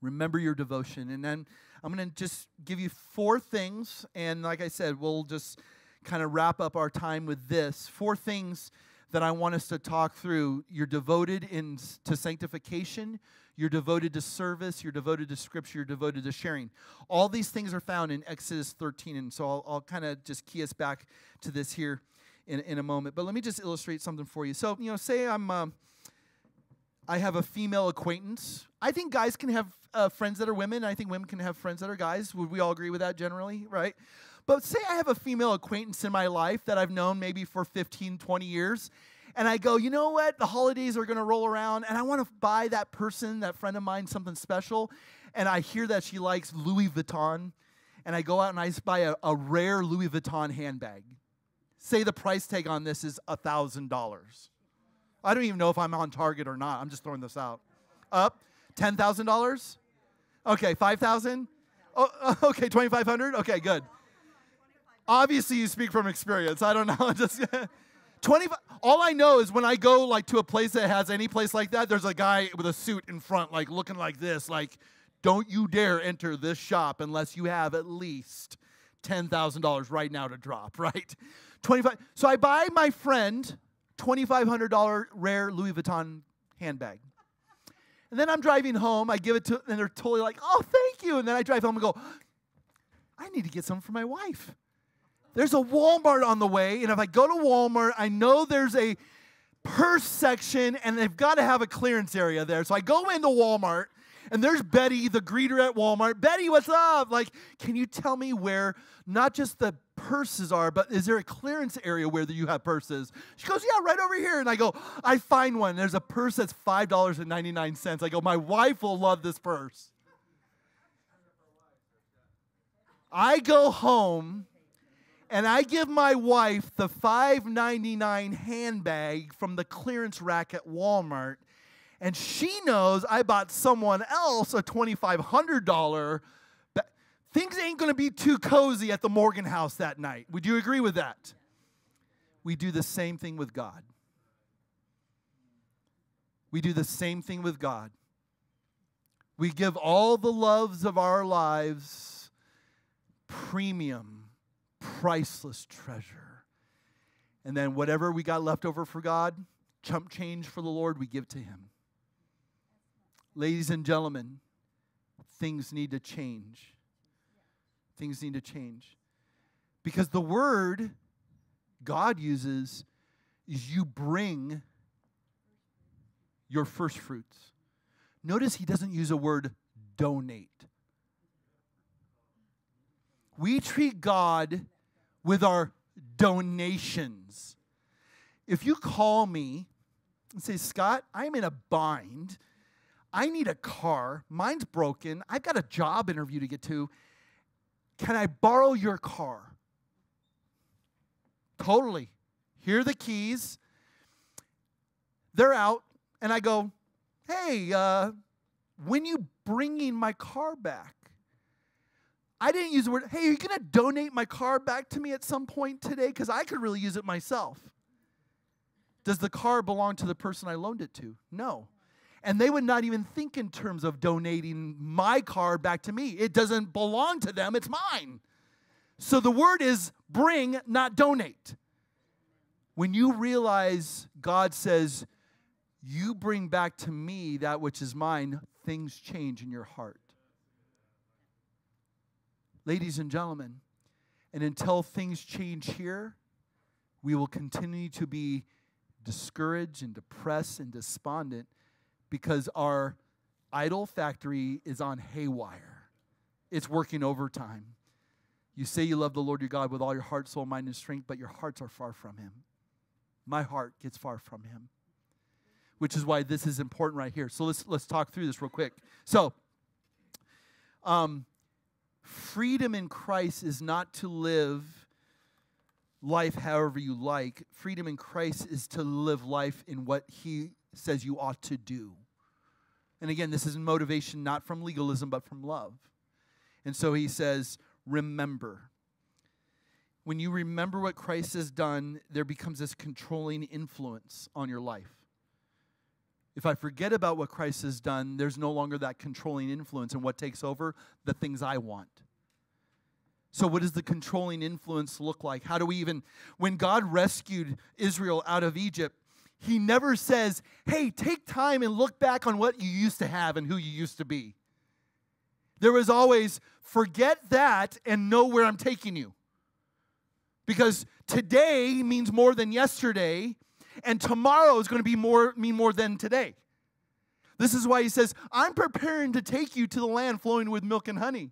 Remember your devotion. And then I'm going to just give you four things. And like I said, we'll just kind of wrap up our time with this. Four things that I want us to talk through. You're devoted in, to sanctification, you're devoted to service, you're devoted to scripture, you're devoted to sharing. All these things are found in Exodus 13. And so I'll, I'll kind of just key us back to this here in, in a moment. But let me just illustrate something for you. So, you know, say I'm. Uh, I have a female acquaintance. I think guys can have uh, friends that are women. I think women can have friends that are guys. Would we all agree with that generally, right? But say I have a female acquaintance in my life that I've known maybe for 15, 20 years, and I go, you know what? The holidays are going to roll around, and I want to buy that person, that friend of mine, something special. And I hear that she likes Louis Vuitton, and I go out and I buy a, a rare Louis Vuitton handbag. Say the price tag on this is $1,000. I don't even know if I'm on target or not. I'm just throwing this out. Up? $10,000? Okay, 5,000? Oh, <laughs> okay, 2,500? Okay, good. Obviously, you speak from experience. I don't know. <laughs> Just 25. All I know is when I go like to a place that has any place like that, there's a guy with a suit in front, like looking like this, like, don't you dare enter this shop unless you have at least $10,000 right now to drop, <laughs> right? 25. So I buy my friend $2,500 rare Louis Vuitton handbag. And then I'm driving home. I give it to, and they're totally like, oh, thank you. And then I drive home and go, I need to get something for my wife. There's a Walmart on the way. And if I go to Walmart, I know there's a purse section and they've got to have a clearance area there. So I go into Walmart and there's Betty, the greeter at Walmart. Betty, what's up? Like, can you tell me where not just the purses are, but is there a clearance area where you have purses? She goes, Yeah, right over here. And I go, I find one. There's a purse that's $5.99. I go, My wife will love this purse. I go home and I give my wife the $5.99 handbag from the clearance rack at Walmart and she knows I bought someone else a $2,500. Things ain't going to be too cozy at the Morgan house that night. Would you agree with that? We do the same thing with God. We do the same thing with God. We give all the loves of our lives premium, priceless treasure. And then whatever we got left over for God, chump change for the Lord, we give to Him. Ladies and gentlemen, things need to change. Things need to change. Because the word God uses is you bring your first fruits. Notice he doesn't use a word donate. We treat God with our donations. If you call me and say, Scott, I'm in a bind I need a car. Mine's broken. I've got a job interview to get to. Can I borrow your car? Totally. Here are the keys. They're out. And I go, hey, uh, when you bringing my car back? I didn't use the word, hey, are you going to donate my car back to me at some point today? Because I could really use it myself. Does the car belong to the person I loaned it to? No and they would not even think in terms of donating my car back to me. It doesn't belong to them, it's mine. So the word is bring, not donate. When you realize God says, You bring back to me that which is mine, things change in your heart. Ladies and gentlemen, and until things change here, we will continue to be discouraged and depressed and despondent because our idol factory is on haywire. It's working overtime. You say you love the Lord your God with all your heart, soul, mind, and strength, but your hearts are far from Him. My heart gets far from Him, which is why this is important right here. So let's let's talk through this real quick. So, um, freedom in Christ is not to live life however you like. Freedom in Christ is to live life in what He says you ought to do. And again, this is motivation not from legalism, but from love. And so He says, remember. When you remember what Christ has done, there becomes this controlling influence on your life. If I forget about what Christ has done, there's no longer that controlling influence. And what takes over? The things I want. So, what does the controlling influence look like? How do we even, when God rescued Israel out of Egypt, He never says, hey, take time and look back on what you used to have and who you used to be. There was always, forget that and know where I'm taking you. Because today means more than yesterday, and tomorrow is going to be more mean more than today. This is why he says, I'm preparing to take you to the land flowing with milk and honey.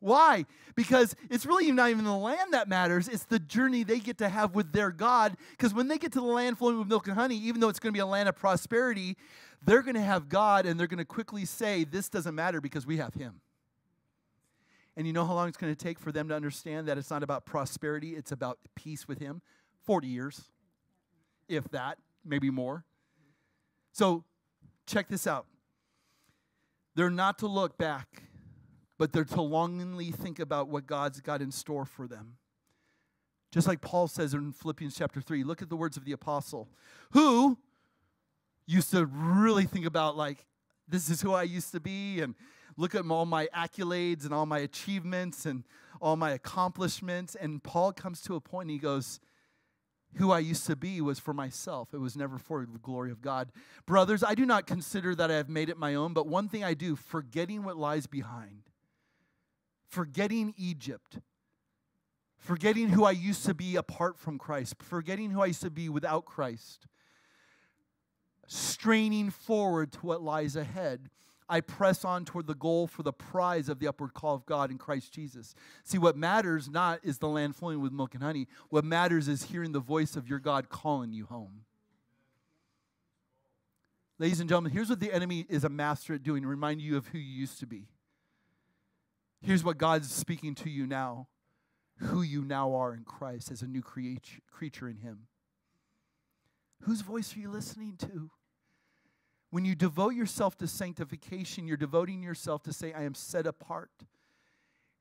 Why? Because it's really not even the land that matters, it's the journey they get to have with their God. Because when they get to the land flowing with milk and honey, even though it's going to be a land of prosperity, they're going to have God and they're going to quickly say, This doesn't matter because we have Him. And you know how long it's going to take for them to understand that it's not about prosperity, it's about peace with Him? 40 years, if that, maybe more. So check this out. They're not to look back but they're to longingly think about what God's got in store for them. Just like Paul says in Philippians chapter 3, look at the words of the apostle, who used to really think about, like, this is who I used to be, and look at all my accolades and all my achievements and all my accomplishments. And Paul comes to a point and he goes, who I used to be was for myself. It was never for the glory of God. Brothers, I do not consider that I have made it my own, but one thing I do, forgetting what lies behind forgetting Egypt, forgetting who I used to be apart from Christ, forgetting who I used to be without Christ, straining forward to what lies ahead. I press on toward the goal for the prize of the upward call of God in Christ Jesus. See, what matters not is the land flowing with milk and honey. What matters is hearing the voice of your God calling you home. Ladies and gentlemen, here's what the enemy is a master at doing to remind you of who you used to be. Here's what God's speaking to you now who you now are in Christ as a new creature in Him. Whose voice are you listening to? When you devote yourself to sanctification, you're devoting yourself to say, I am set apart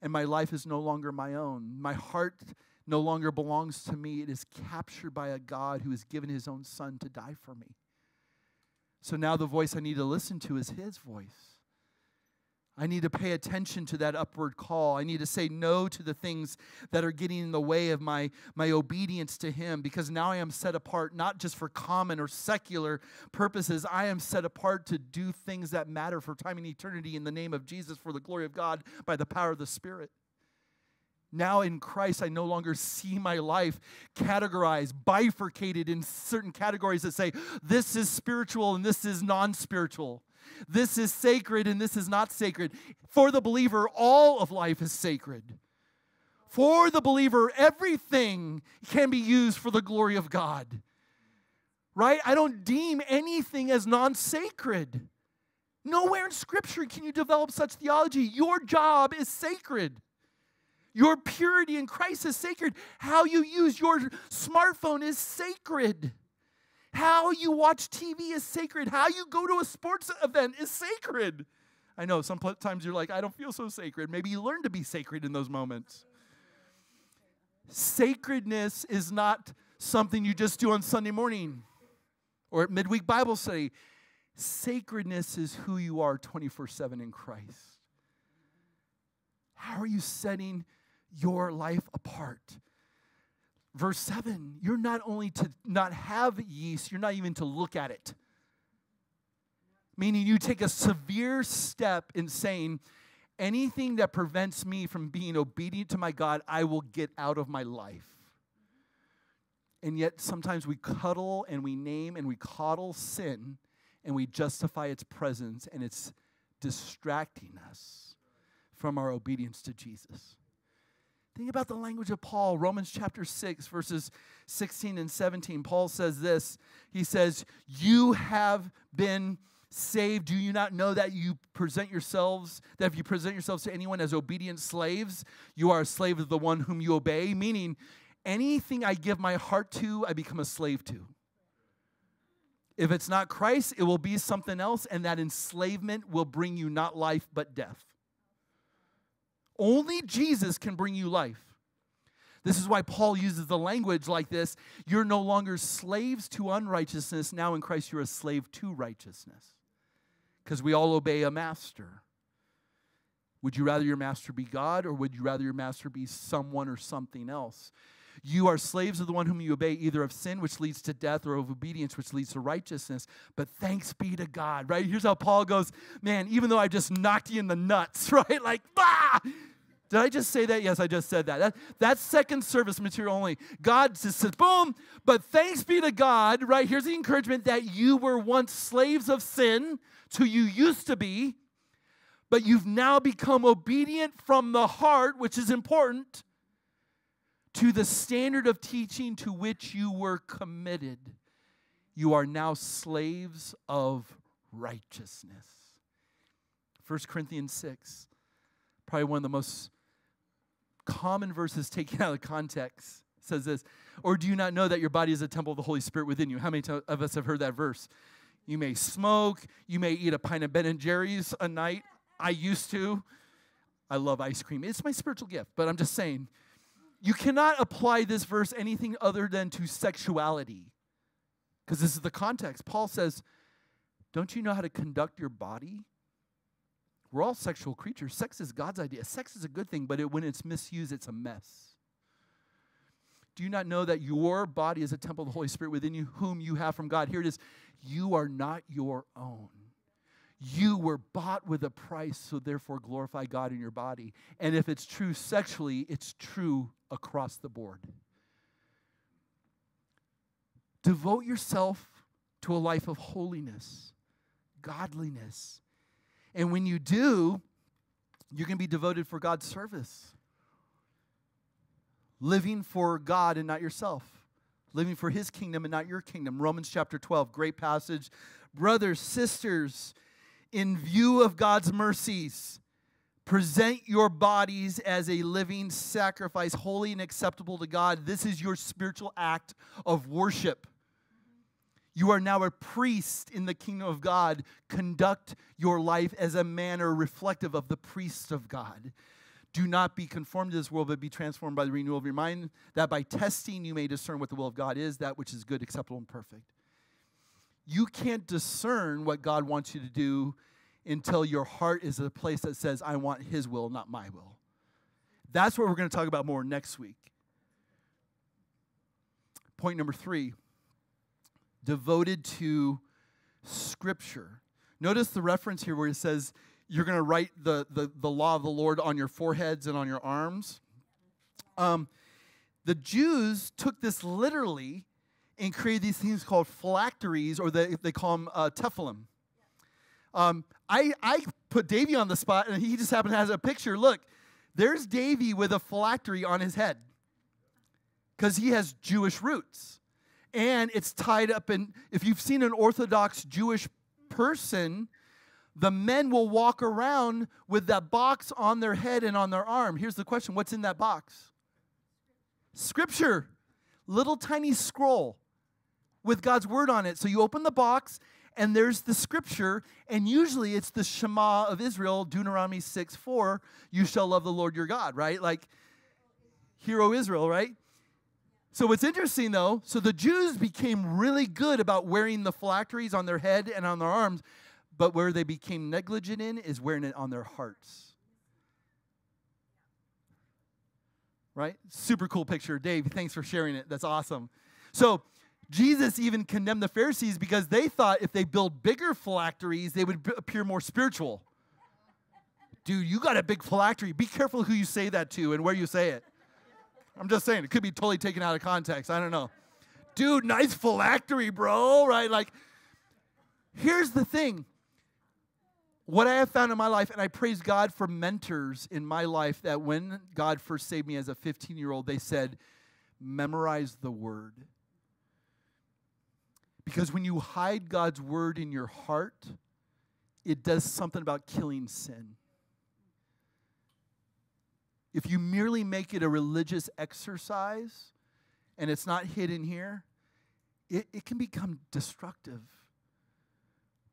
and my life is no longer my own. My heart no longer belongs to me. It is captured by a God who has given his own son to die for me. So now the voice I need to listen to is his voice. I need to pay attention to that upward call. I need to say no to the things that are getting in the way of my, my obedience to Him because now I am set apart not just for common or secular purposes. I am set apart to do things that matter for time and eternity in the name of Jesus for the glory of God by the power of the Spirit. Now in Christ, I no longer see my life categorized, bifurcated in certain categories that say this is spiritual and this is non spiritual. This is sacred and this is not sacred. For the believer, all of life is sacred. For the believer, everything can be used for the glory of God. Right? I don't deem anything as non sacred. Nowhere in Scripture can you develop such theology. Your job is sacred. Your purity in Christ is sacred. How you use your smartphone is sacred. How you watch TV is sacred. How you go to a sports event is sacred. I know sometimes you're like, I don't feel so sacred. Maybe you learn to be sacred in those moments. Sacredness is not something you just do on Sunday morning or at midweek Bible study. Sacredness is who you are 24 7 in Christ. How are you setting your life apart? Verse 7 you're not only to not have yeast, you're not even to look at it. Meaning, you take a severe step in saying, anything that prevents me from being obedient to my God, I will get out of my life. And yet, sometimes we cuddle and we name and we coddle sin and we justify its presence, and it's distracting us from our obedience to Jesus. Think about the language of Paul, Romans chapter 6, verses 16 and 17. Paul says this He says, You have been saved. Do you not know that you present yourselves, that if you present yourselves to anyone as obedient slaves, you are a slave of the one whom you obey? Meaning, anything I give my heart to, I become a slave to. If it's not Christ, it will be something else, and that enslavement will bring you not life, but death. Only Jesus can bring you life. This is why Paul uses the language like this You're no longer slaves to unrighteousness. Now in Christ, you're a slave to righteousness. Because we all obey a master. Would you rather your master be God or would you rather your master be someone or something else? You are slaves of the one whom you obey, either of sin, which leads to death, or of obedience, which leads to righteousness. But thanks be to God, right? Here's how Paul goes, man, even though I just knocked you in the nuts, <laughs> right? Like, bah! Did I just say that? Yes, I just said that. that that's second service material only. God just says, boom, but thanks be to God, right? Here's the encouragement that you were once slaves of sin, to you used to be, but you've now become obedient from the heart, which is important to the standard of teaching to which you were committed. You are now slaves of righteousness. 1 Corinthians 6, probably one of the most common verses taken out of context, says this Or do you not know that your body is a temple of the Holy Spirit within you? How many of us have heard that verse? You may smoke, you may eat a pint of Ben and Jerry's a night. I used to. I love ice cream. It's my spiritual gift, but I'm just saying you cannot apply this verse anything other than to sexuality. Because this is the context. Paul says, Don't you know how to conduct your body? We're all sexual creatures. Sex is God's idea. Sex is a good thing, but it, when it's misused, it's a mess. Do you not know that your body is a temple of the Holy Spirit within you, whom you have from God? Here it is. You are not your own. You were bought with a price, so therefore glorify God in your body. And if it's true sexually, it's true across the board. Devote yourself to a life of holiness, godliness. And when you do, you can be devoted for God's service. Living for God and not yourself. Living for his kingdom and not your kingdom. Romans chapter 12, great passage. Brothers, sisters, in view of God's mercies, present your bodies as a living sacrifice, holy and acceptable to God. This is your spiritual act of worship. You are now a priest in the kingdom of God. Conduct your life as a manner reflective of the priest of God. Do not be conformed to this world, but be transformed by the renewal of your mind, that by testing you may discern what the will of God is, that which is good, acceptable, and perfect you can't discern what God wants you to do until your heart is a place that says, I want His will, not my will. That's what we're going to talk about more next week. Point number three devoted to Scripture. Notice the reference here where it says, You're going to write the, the, the law of the Lord on your foreheads and on your arms. Um, the Jews took this literally and created these things called phylacteries, or they, they call them uh, tefillin. Um, I, I put Davy on the spot, and he just happened to have a picture. Look, there's Davy with a phylactery on his head because he has Jewish roots. And it's tied up in, if you've seen an Orthodox Jewish person, the men will walk around with that box on their head and on their arm. Here's the question what's in that box? Scripture. Little tiny scroll with God's word on it. So you open the box and there's the scripture, and usually it's the Shema of Israel, Deuteronomy 6 4, you shall love the Lord your God, right? Like, hero Israel, right? So what's interesting though, so the Jews became really good about wearing the phylacteries on their head and on their arms, but where they became negligent in is wearing it on their hearts. Right? Super cool picture. Dave, thanks for sharing it. That's awesome. So Jesus even condemned the Pharisees because they thought if they build bigger phylacteries, they would appear more spiritual. Dude, you got a big phylactery. Be careful who you say that to and where you say it. I'm just saying, it could be totally taken out of context. I don't know. Dude, nice phylactery, bro, right? Like, Here's the thing what I have found in my life, and I praise God for mentors in my life that when God first saved me as a 15 year old, they said, memorize the word. Because when you hide God's word in your heart, it does something about killing sin. If you merely make it a religious exercise and it's not hidden here, it, it can become destructive.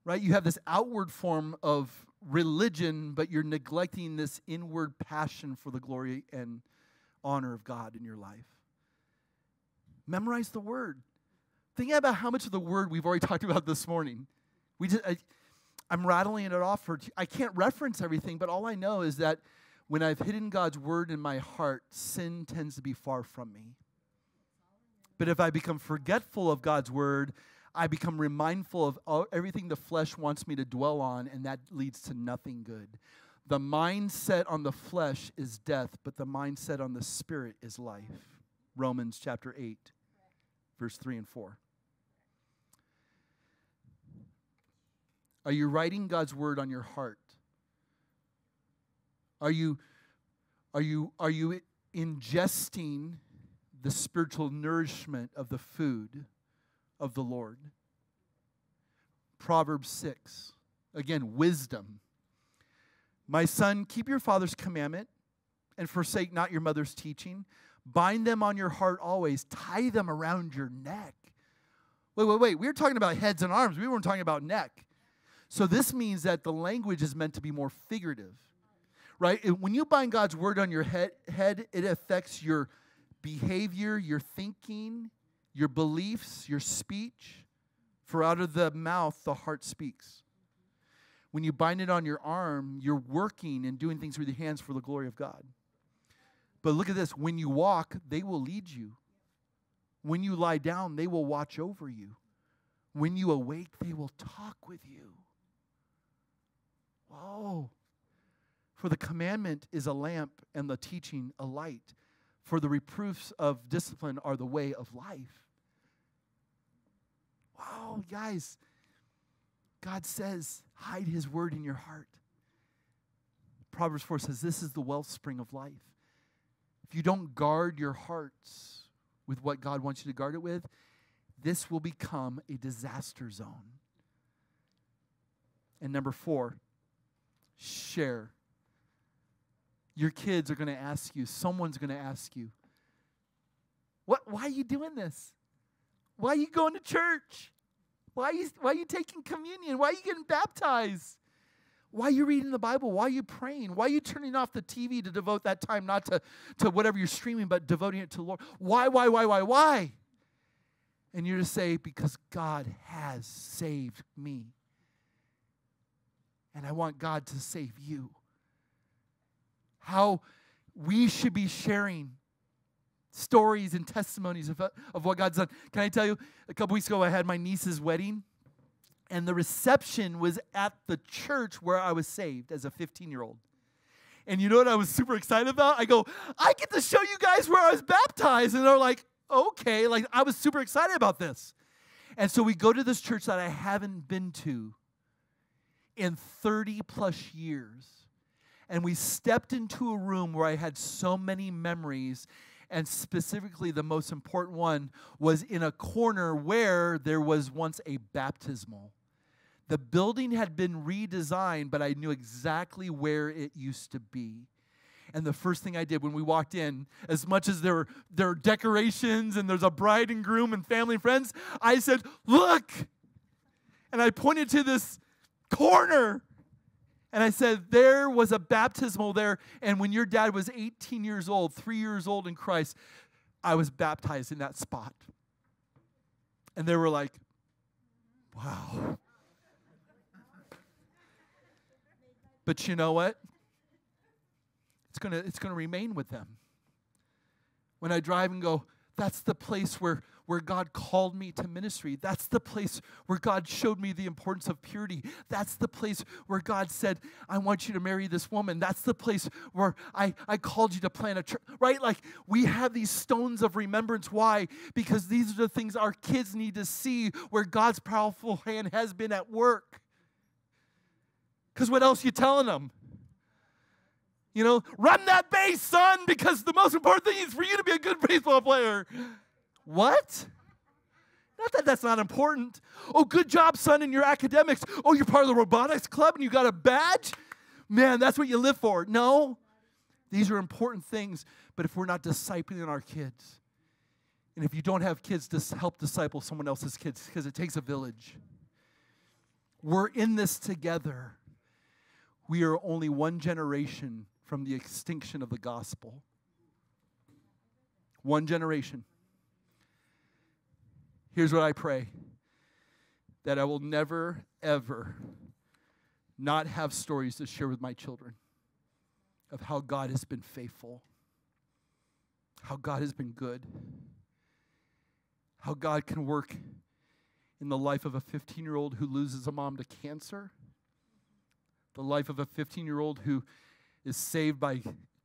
Right? You have this outward form of religion, but you're neglecting this inward passion for the glory and honor of God in your life. Memorize the word. Think about how much of the word we've already <laughs> talked about this morning. We just, I, I'm rattling it off for. I can't reference everything, but all I know is that when I've hidden God's word in my heart, sin tends to be far from me. But if I become forgetful of God's word, I become remindful of everything the flesh wants me to dwell on, and that leads to nothing good. The mindset on the flesh is death, but the mindset on the spirit is life. Romans chapter 8, verse 3 and 4. Are you writing God's word on your heart? Are you, are you, are you ingesting the spiritual nourishment of the food of the Lord? Proverbs 6. Again, wisdom. My son, keep your father's commandment and forsake not your mother's teaching. Bind them on your heart always, tie them around your neck. Wait, wait, wait. We were talking about heads and arms, we weren't talking about neck. So this means that the language is meant to be more figurative right? When you bind God's word on your head, head, it affects your behavior, your thinking, your beliefs, your speech. For out of the mouth, the heart speaks. When you bind it on your arm, you're working and doing things with your hands for the glory of God. But look at this when you walk, they will lead you. When you lie down, they will watch over you. When you awake, they will talk with you. Whoa. For the commandment is a lamp and the teaching a light. For the reproofs of discipline are the way of life. Wow, guys. God says, hide his word in your heart. Proverbs 4 says, This is the wellspring of life. If you don't guard your hearts with what God wants you to guard it with, this will become a disaster zone. And number four, share your kids are going to ask you, someone's going to ask you, what, why are you doing this? Why are you going to church? Why are, you, why are you taking communion? Why are you getting baptized? Why are you reading the Bible? Why are you praying? Why are you turning off the TV to devote that time not to, to whatever you're streaming, but devoting it to the Lord? Why, why, why, why, why? And you're to say, because God has saved me. And I want God to save you how we should be sharing stories and testimonies of, of what God's done. Can I tell you, a couple weeks ago, I had my niece's wedding, and the reception was at the church where I was saved as a 15 year old. And you know what I was super excited about? I go, I get to show you guys where I was baptized. And they're like, okay. Like, I was super excited about this. And so we go to this church that I haven't been to in 30 plus years and we stepped into a room where I had so many memories. And specifically, the most important one was in a corner where there was once a baptismal. The building had been redesigned, but I knew exactly where it used to be. And the first thing I did when we walked in, as much as there were, there are decorations and there's a bride and groom and family and friends, I said, Look! And I pointed to this corner and I said, There was a baptismal there. And when your dad was 18 years old, three years old in Christ, I was baptized in that spot. And they were like, Wow. But you know what? It's going to it's going to remain with them. When I drive and go, That's the place where, where God called me to ministry. That's the place where God showed me the importance of purity. That's the place where God said, I want you to marry this woman. That's the place where I, I called you to plant a church, right? Like we have these stones of remembrance. Why? Because these are the things our kids need to see where God's powerful hand has been at work. Because what else you telling them? You know, run that base, son, because the most important thing is for you to be a good baseball player. What? Not that that's not important. Oh, good job, son, in your academics. Oh, you're part of the robotics club and you got a badge? Man, that's what you live for. No, these are important things, but if we're not discipling our kids, and if you don't have kids to help disciple someone else's kids, because it takes a village, we're in this together. We are only one generation from the extinction of the gospel. One generation. Here's what I pray that I will never, ever not have stories to share with my children of how God has been faithful, how God has been good, how God can work in the life of a 15 year old who loses a mom to cancer, the life of a 15 year old who is saved by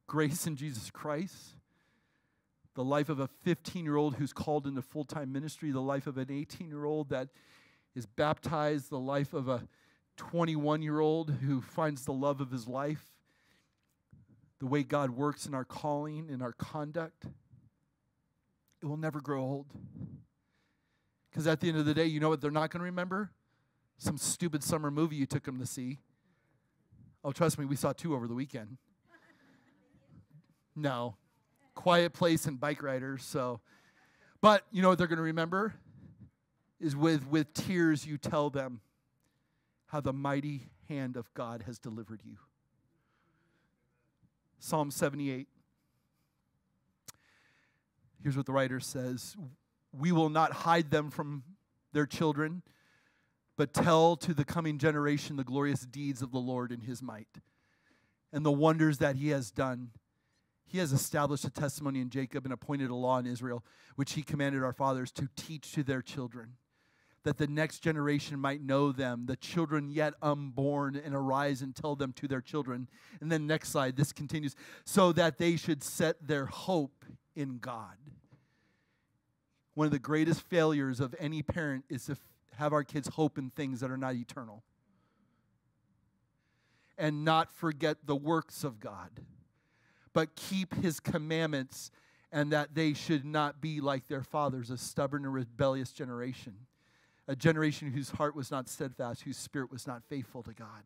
grace in Jesus Christ, the life of a 15 year old who's called into full time ministry, the life of an 18 year old that is baptized, the life of a 21 year old who finds the love of his life, the way God works in our calling, in our conduct, it will never grow old. Because at the end of the day, you know what they're not going to remember? Some stupid summer movie you took them to see. Oh, trust me, we saw two over the weekend. No. Quiet Place and Bike Riders. So, but you know what they're going to remember? Is with, with tears you tell them how the mighty hand of God has delivered you. Psalm 78. Here's what the writer says We will not hide them from their children but tell to the coming generation the glorious deeds of the Lord in his might and the wonders that he has done. He has established a testimony in Jacob and appointed a law in Israel, which he commanded our fathers to teach to their children, that the next generation might know them, the children yet unborn, and arise and tell them to their children. And then, next slide, this continues so that they should set their hope in God. One of the greatest failures of any parent is to have our kids hope in things that are not eternal and not forget the works of God, but keep his commandments and that they should not be like their fathers, a stubborn and rebellious generation, a generation whose heart was not steadfast, whose spirit was not faithful to God.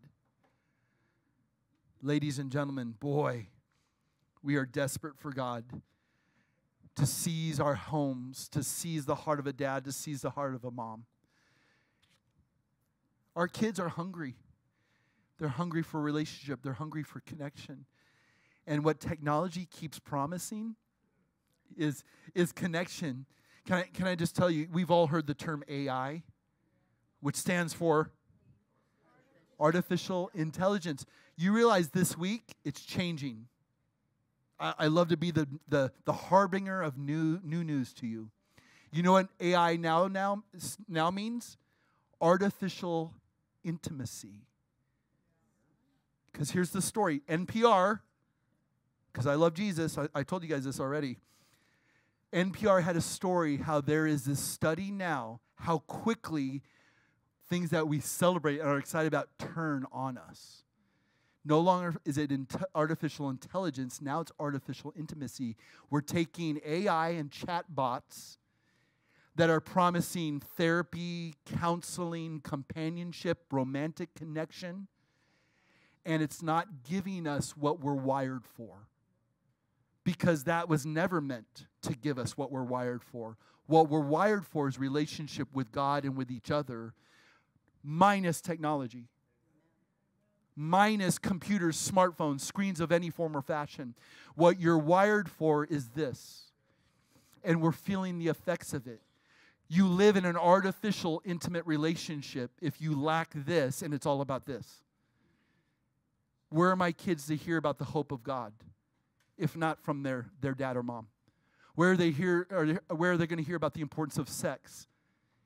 Ladies and gentlemen, boy, we are desperate for God to seize our homes, to seize the heart of a dad, to seize the heart of a mom. Our kids are hungry. They're hungry for relationship, they're hungry for connection. And what technology keeps promising is, is connection. Can I, can I just tell you, we've all heard the term AI, which stands for artificial intelligence. You realize this week it's changing. I, I love to be the, the, the harbinger of new, new news to you. You know what AI now, now, now means? Artificial intimacy. Because here's the story NPR, because I love Jesus, I, I told you guys this already. NPR had a story how there is this study now, how quickly things that we celebrate and are excited about turn on us. No longer is it artificial intelligence, now it's artificial intimacy. We're taking AI and chatbots that are promising therapy, counseling, companionship, romantic connection, and it's not giving us what we're wired for. Because that was never meant to give us what we're wired for. What we're wired for is relationship with God and with each other, minus technology, minus computers, smartphones, screens of any form or fashion. What you're wired for is this, and we're feeling the effects of it you live in an artificial, intimate relationship if you lack this and it's all about this. Where are my kids to hear about the hope of God if not from their, their dad or mom? Where are they hear, where are they going to hear about the importance of sex?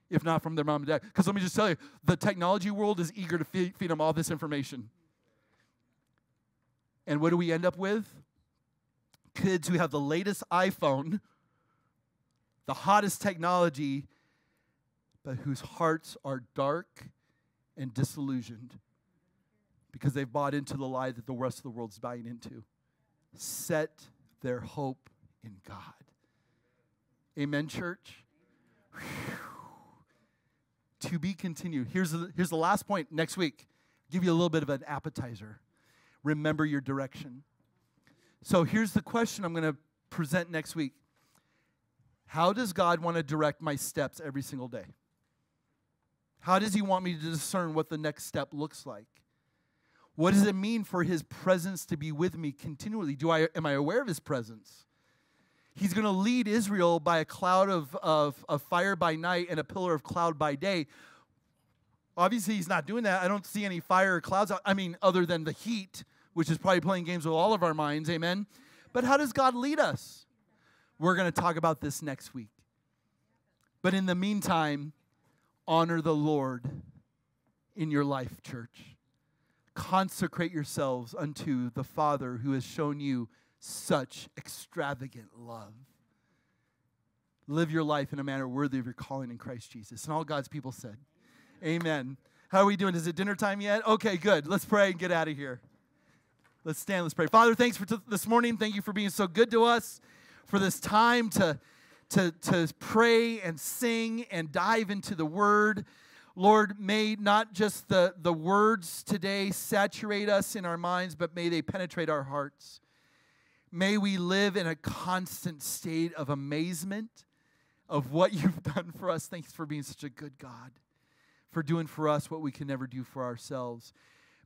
If not from their mom and dad. Because let me just tell you, the technology world is eager to feed, feed them all this information. And what do we end up with? Kids who have the latest iPhone, the hottest technology, but whose hearts are dark and disillusioned because they've bought into the lie that the rest of the world's buying into. Set their hope in God. Amen, church? Whew. To be continued. Here's the, here's the last point next week. give you a little bit of an appetizer. Remember your direction. So here's the question I'm going to present next week How does God want to direct my steps every single day? How does He want me to discern what the next step looks like? What does it mean for His presence to be with me continually? Do I, am I aware of His presence? He's going to lead Israel by a cloud of, of, of fire by night and a pillar of cloud by day. Obviously, he's not doing that. I don't see any fire or clouds. I mean, other than the heat, which is probably playing games with all of our minds. Amen. But how does God lead us? We're going to talk about this next week. But in the meantime, honor the Lord in your life, church. Consecrate yourselves unto the Father who has shown you such extravagant love. Live your life in a manner worthy of your calling in Christ Jesus. And all God's people said, Amen. How are we doing? Is it dinner time yet? Okay, good. Let's pray and get out of here. Let's stand, let's pray. Father, thanks for t- this morning. Thank you for being so good to us, for this time to, to, to pray and sing and dive into the word. Lord, may not just the, the words today saturate us in our minds, but may they penetrate our hearts. May we live in a constant state of amazement of what <laughs> you've done for us. Thanks for being such a good God, for doing for us what we can never do for ourselves.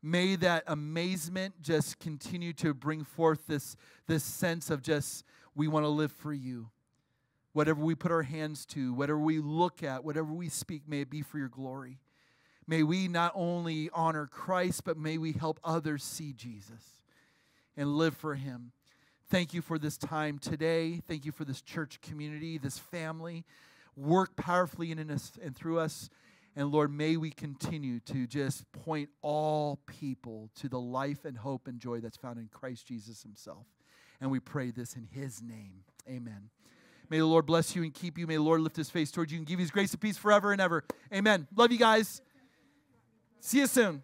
May that amazement just continue to bring forth this, this sense of just, we want to live for you. Whatever we put our hands to, whatever we look at, whatever we speak, may it be for your glory. May we not only honor Christ, but may we help others see Jesus and live for him. Thank you for this time today. Thank you for this church community, this family. Work powerfully in us and through us. And Lord, may we continue to just point all people to the life and hope and joy that's found in Christ Jesus Himself. And we pray this in His name. Amen. May the Lord bless you and keep you. May the Lord lift His face towards you and give you His grace and peace forever and ever. Amen. Love you guys. See you soon.